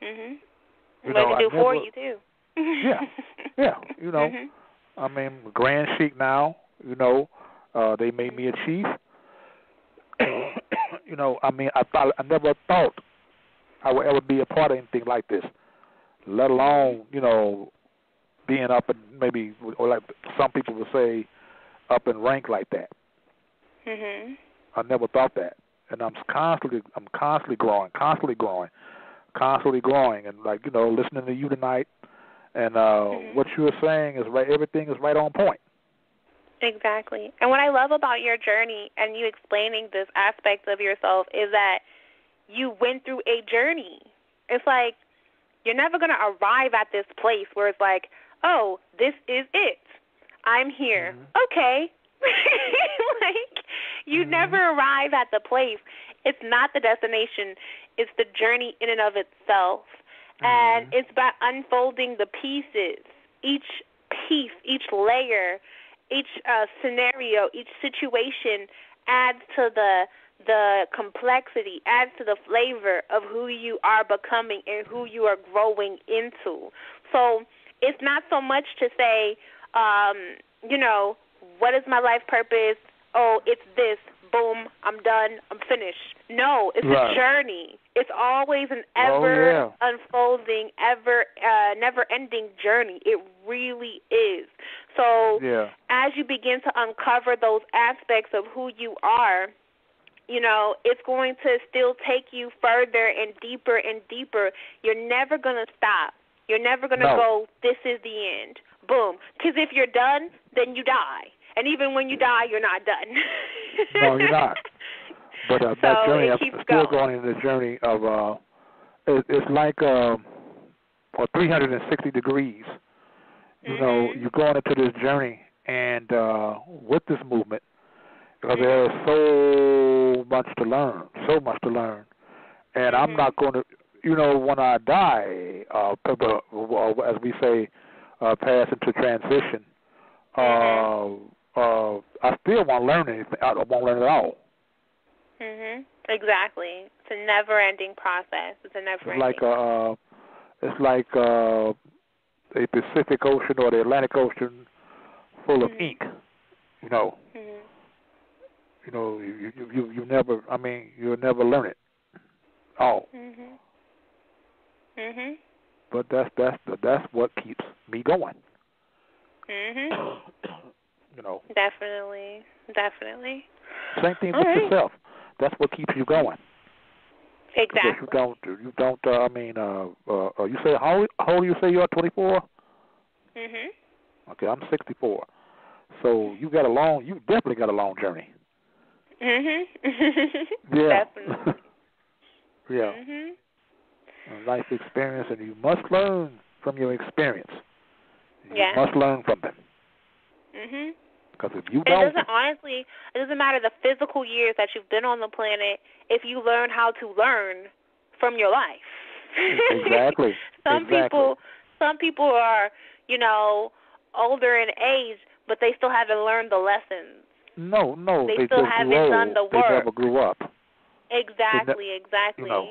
Mhm. You what know, it do for never- you too. Yeah. Yeah, you know. Mhm. I mean, Grand Sheik now, you know, uh, they made me a chief. you know, I mean, I thought I never thought I would ever be a part of anything like this, let alone, you know, being up and maybe, or like some people would say, up in rank like that. Mhm. I never thought that, and I'm constantly, I'm constantly growing, constantly growing, constantly growing, and like you know, listening to you tonight, and uh Mhm. what you were saying is right. Everything is right on point. Exactly. And what I love about your journey and you explaining this aspect of yourself is that you went through a journey. It's like you're never going to arrive at this place where it's like, oh, this is it. I'm here. Mhm. Okay. like, you Mhm. never arrive at the place. It's not the destination, it's the journey in and of itself. And Mhm. it's about unfolding the pieces, each piece, each layer, each uh, scenario, each situation adds to the the complexity, adds to the flavor of who you are becoming and who you are growing into. So it's not so much to say, um, you know, what is my life purpose? Oh, it's this, boom, I'm done, I'm finished. No, it's right. a journey. It's always an Oh, ever yeah. unfolding, ever uh, never ending journey. It really is. So Yeah. as you begin to uncover those aspects of who you are, you know, it's going to still take you further and deeper and deeper. You're never going to stop. You're never going to No. go, this is the end. Boom. Because if you're done, then you die. And even when you die, you're not done. No, you're not. But uh, So that journey, I'm still going. going in the journey of uh, it, it's like um, or 360 degrees. You know, Mhm. you're going into this journey, and uh, with this movement, because Mhm. there is so much to learn, so much to learn, and I'm Mhm. not going to, you know, when I die, uh, uh, as we say, uh, pass into transition. Mhm. Uh, uh, I still won't learn anything. I won't learn at all. Mhm. Exactly. It's a never-ending process. It's a never-ending. like a, uh, it's like uh, a Pacific Ocean or the Atlantic Ocean full of Mhm. ink. You know, Mhm. you know, you you you you never. I mean, you'll never learn it. all. Mhm. Mhm. But that's that's the, that's what keeps me going. Mhm. You know, Definitely. Definitely. same thing All with right. yourself. That's what keeps you going. Because you don't you don't. Uh, I mean, uh, uh, uh, you say how old, how old you say you are? Twenty four. Mhm. Okay, I'm sixty four. So you got a long. You definitely got a long journey. Mhm. Yeah. Definitely. yeah. Mhm. A life experience, and you must learn from your experience. You Yeah. must learn from them. Mhm. Because if you It don't, it doesn't honestly. It doesn't matter the physical years that you've been on the planet if you learn how to learn from your life. exactly. some exactly. people, some people are, you know, older in age, but they still haven't learned the lessons. No, no, they they still haven't old. done the work. They never grew up. Exactly. Exactly. You know.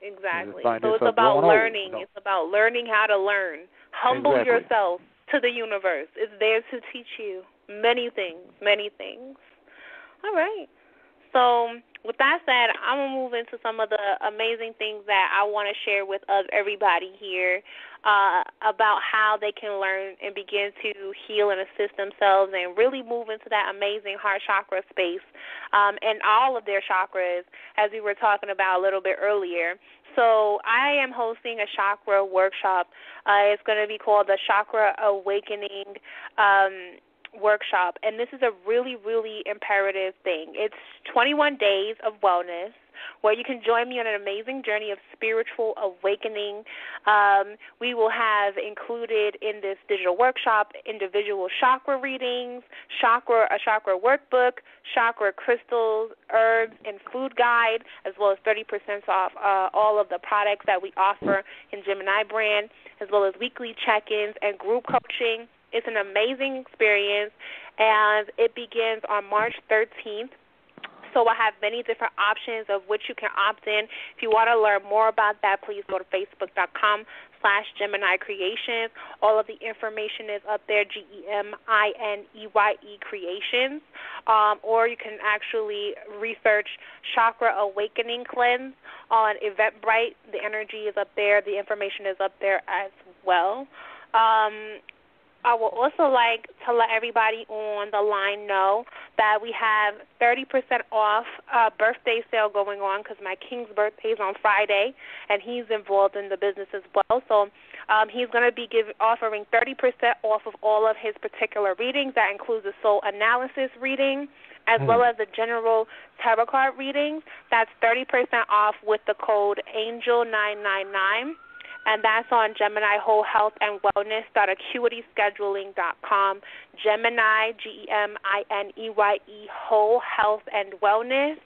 Exactly. So it's about learning. you know. It's about learning how to learn. Humble Exactly. yourself to the universe. It's there to teach you many things, many things. All right. So with that said, I'm gonna move into some of the amazing things that I want to share with us, everybody here, uh, about how they can learn and begin to heal and assist themselves, and really move into that amazing heart chakra space, um, and all of their chakras, as we were talking about a little bit earlier. So I am hosting a chakra workshop. Uh, it's going to be called the Chakra Awakening um, workshop, and this is a really, really imperative thing. It's 21 days of wellness where you can join me on an amazing journey of spiritual awakening. Um, we will have included in this digital workshop individual chakra readings, chakra a chakra workbook, chakra crystals, herbs, and food guide, as well as 30% off uh, all of the products that we offer in Gemineye brand, as well as weekly check-ins and group coaching. It's an amazing experience, and it begins on March 13th. So I have many different options of which you can opt in. If you want to learn more about that, please go to facebook.com slash Gemineye Creations. All of the information is up there, G-E-M-I-N-E-Y-E Creations. Um, or you can actually research Chakra Awakening Cleanse on Eventbrite. The energy is up there. The information is up there as well. Um, I would also like to let everybody on the line know that we have 30% off uh, birthday sale going on because my king's birthday is on Friday, and he's involved in the business as well. So um, he's going to be give, offering 30% off of all of his particular readings. That includes the soul analysis reading as Hmm. well as the general tarot card readings. That's 30% off with the code ANGEL999 and that's on Gemineye Whole Health and Wellness acuityscheduling.com. Gemineye G E M I N E Y E Whole Health and Wellness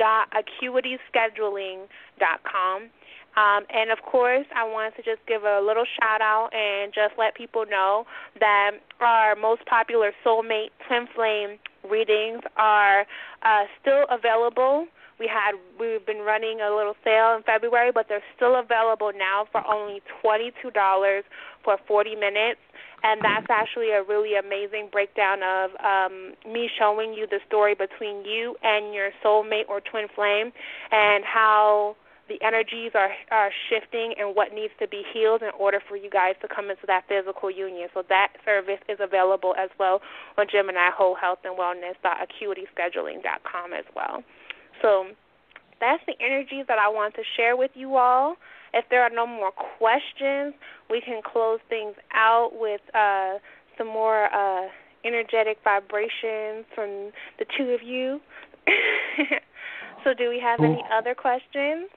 acuityscheduling.com. Um, and of course, I wanted to just give a little shout out and just let people know that our most popular soulmate twin flame readings are uh, still available. We had we've been running a little sale in February, but they're still available now for only twenty two dollars for forty minutes. and that's actually a really amazing breakdown of um, me showing you the story between you and your soulmate or twin flame, and how the energies are are shifting and what needs to be healed in order for you guys to come into that physical union. So that service is available as well on Gemineye Whole Health and Wellness AcuityScheduling.com as well. So that's the energies that I want to share with you all. If there are no more questions, we can close things out with uh, some more uh, energetic vibrations from the two of you. so, do we have any other questions?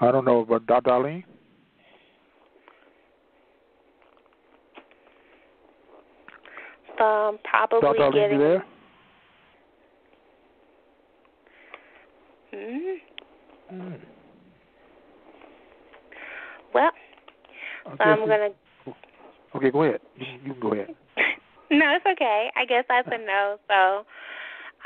I don't know, but Dr. Ali? Um, probably. Ali, getting. you there? Mm. Well, so I'm gonna. Okay, go ahead. You, you can go ahead. no, it's okay. I guess that's a no. So,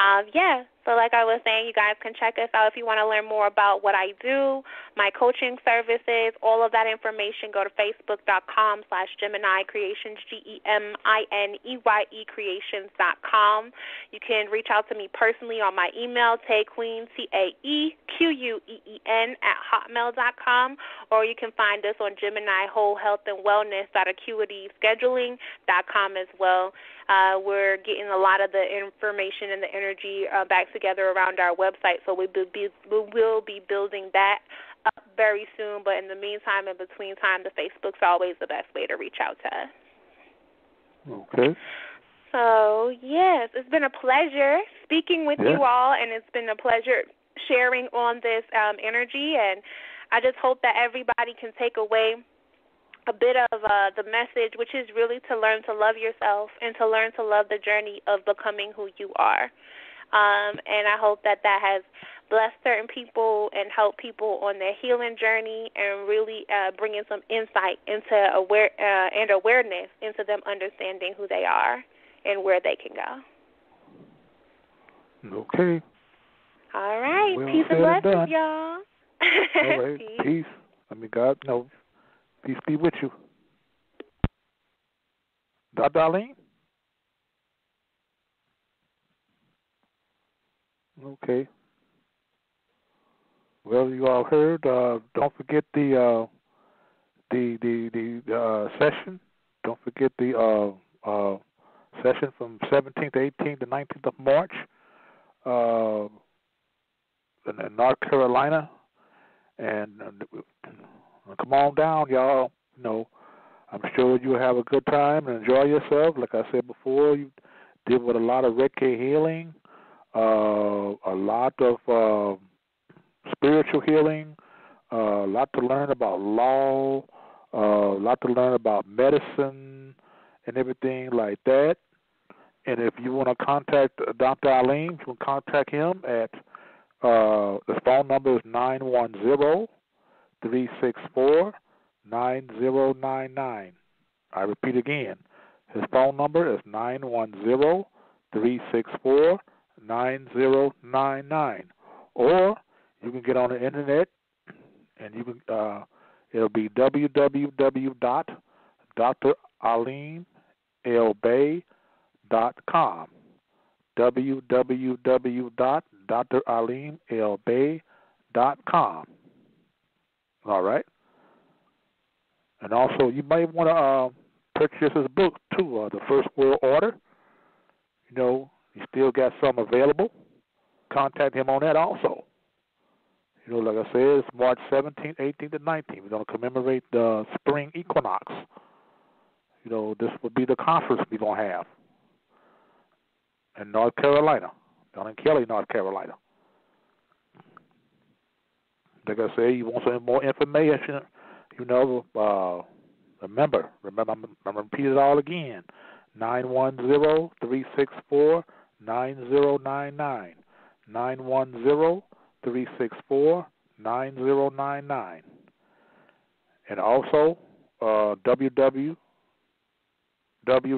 um, yeah. So, like I was saying, you guys can check us out if you want to learn more about what I do, my coaching services, all of that information. Go to facebook.com slash Gemineye Creations, G E M I N E Y E Creations dot com. You can reach out to me personally on my email, Taequeen, T A E Q U E E N, at hotmail dot com, or you can find us on Gemineye Whole Health and Wellness dot Acuity Scheduling dot com as well. Uh, we're getting a lot of the information and the energy uh, back together around our website, so we will be we will be building that up very soon. But in the meantime, in between time, the Facebook's always the best way to reach out to us. Okay. So yes, it's been a pleasure speaking with Yeah. you all, and it's been a pleasure sharing on this um, energy. And I just hope that everybody can take away a bit of uh, the message, which is really to learn to love yourself and to learn to love the journey of becoming who you are. Um, and I hope that that has blessed certain people and helped people on their healing journey and really uh, bringing some insight into aware uh, and awareness into them understanding who they are and where they can go. Okay. All right, Well peace and blessings, y'all. All right. Peace. Peace. I mean, God, no. Peace be with you. Dr. Darlene? Okay. Well, you all heard. Uh, don't forget the uh, the the the uh, session. Don't forget the uh, uh, session from 17th to 18th to 19th of March uh, in, in North Carolina. And come on down, y'all. You know, I'm sure you'll have a good time and enjoy yourself. Like I said before, you deal with a lot of Reiki healing, uh, a lot of uh, spiritual healing, uh, a lot to learn about law, uh, a lot to learn about medicine and everything like that. And if you want to contact Dr. Alim, you can contact him at uh, the phone number is nine one zero three six four nine zero nine nine. I repeat again. His phone number is nine one zero three six four nine zero nine nine. Or you can get on the internet and you can uh it'll be www dot All right. And also, you might want to uh, purchase his book too, uh, The First World Order. You know, he still got some available. Contact him on that also. You know, like I said, it's March 17th, 18th, and 19th. We're going to commemorate the spring equinox. You know, this will be the conference we're going to have in North Carolina, down in Kelly, North Carolina. Like I say, you want some more information, you know, uh, remember, remember, I'm, I'm going to repeat it all again. Nine one zero three six four nine zero nine nine. Nine one zero three six four nine zero nine nine. And also, uh, www dot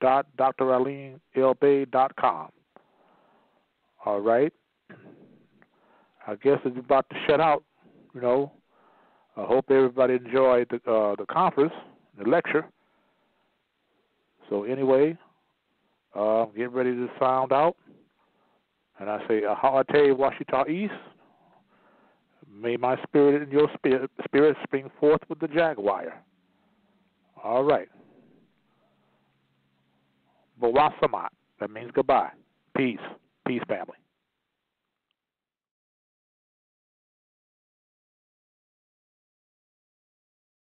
Dr. Alim lbay.com, dot dralimelbey.com. All right. I guess it's about to shut out. you know, I hope everybody enjoyed the uh, the conference, the lecture. So anyway, uh, getting ready to sound out, and I say, Ahate Washita East. May my spirit and your spirit, spirit spring forth with the jaguar. All right. Bawasamat. That means goodbye. Peace. Peace, family.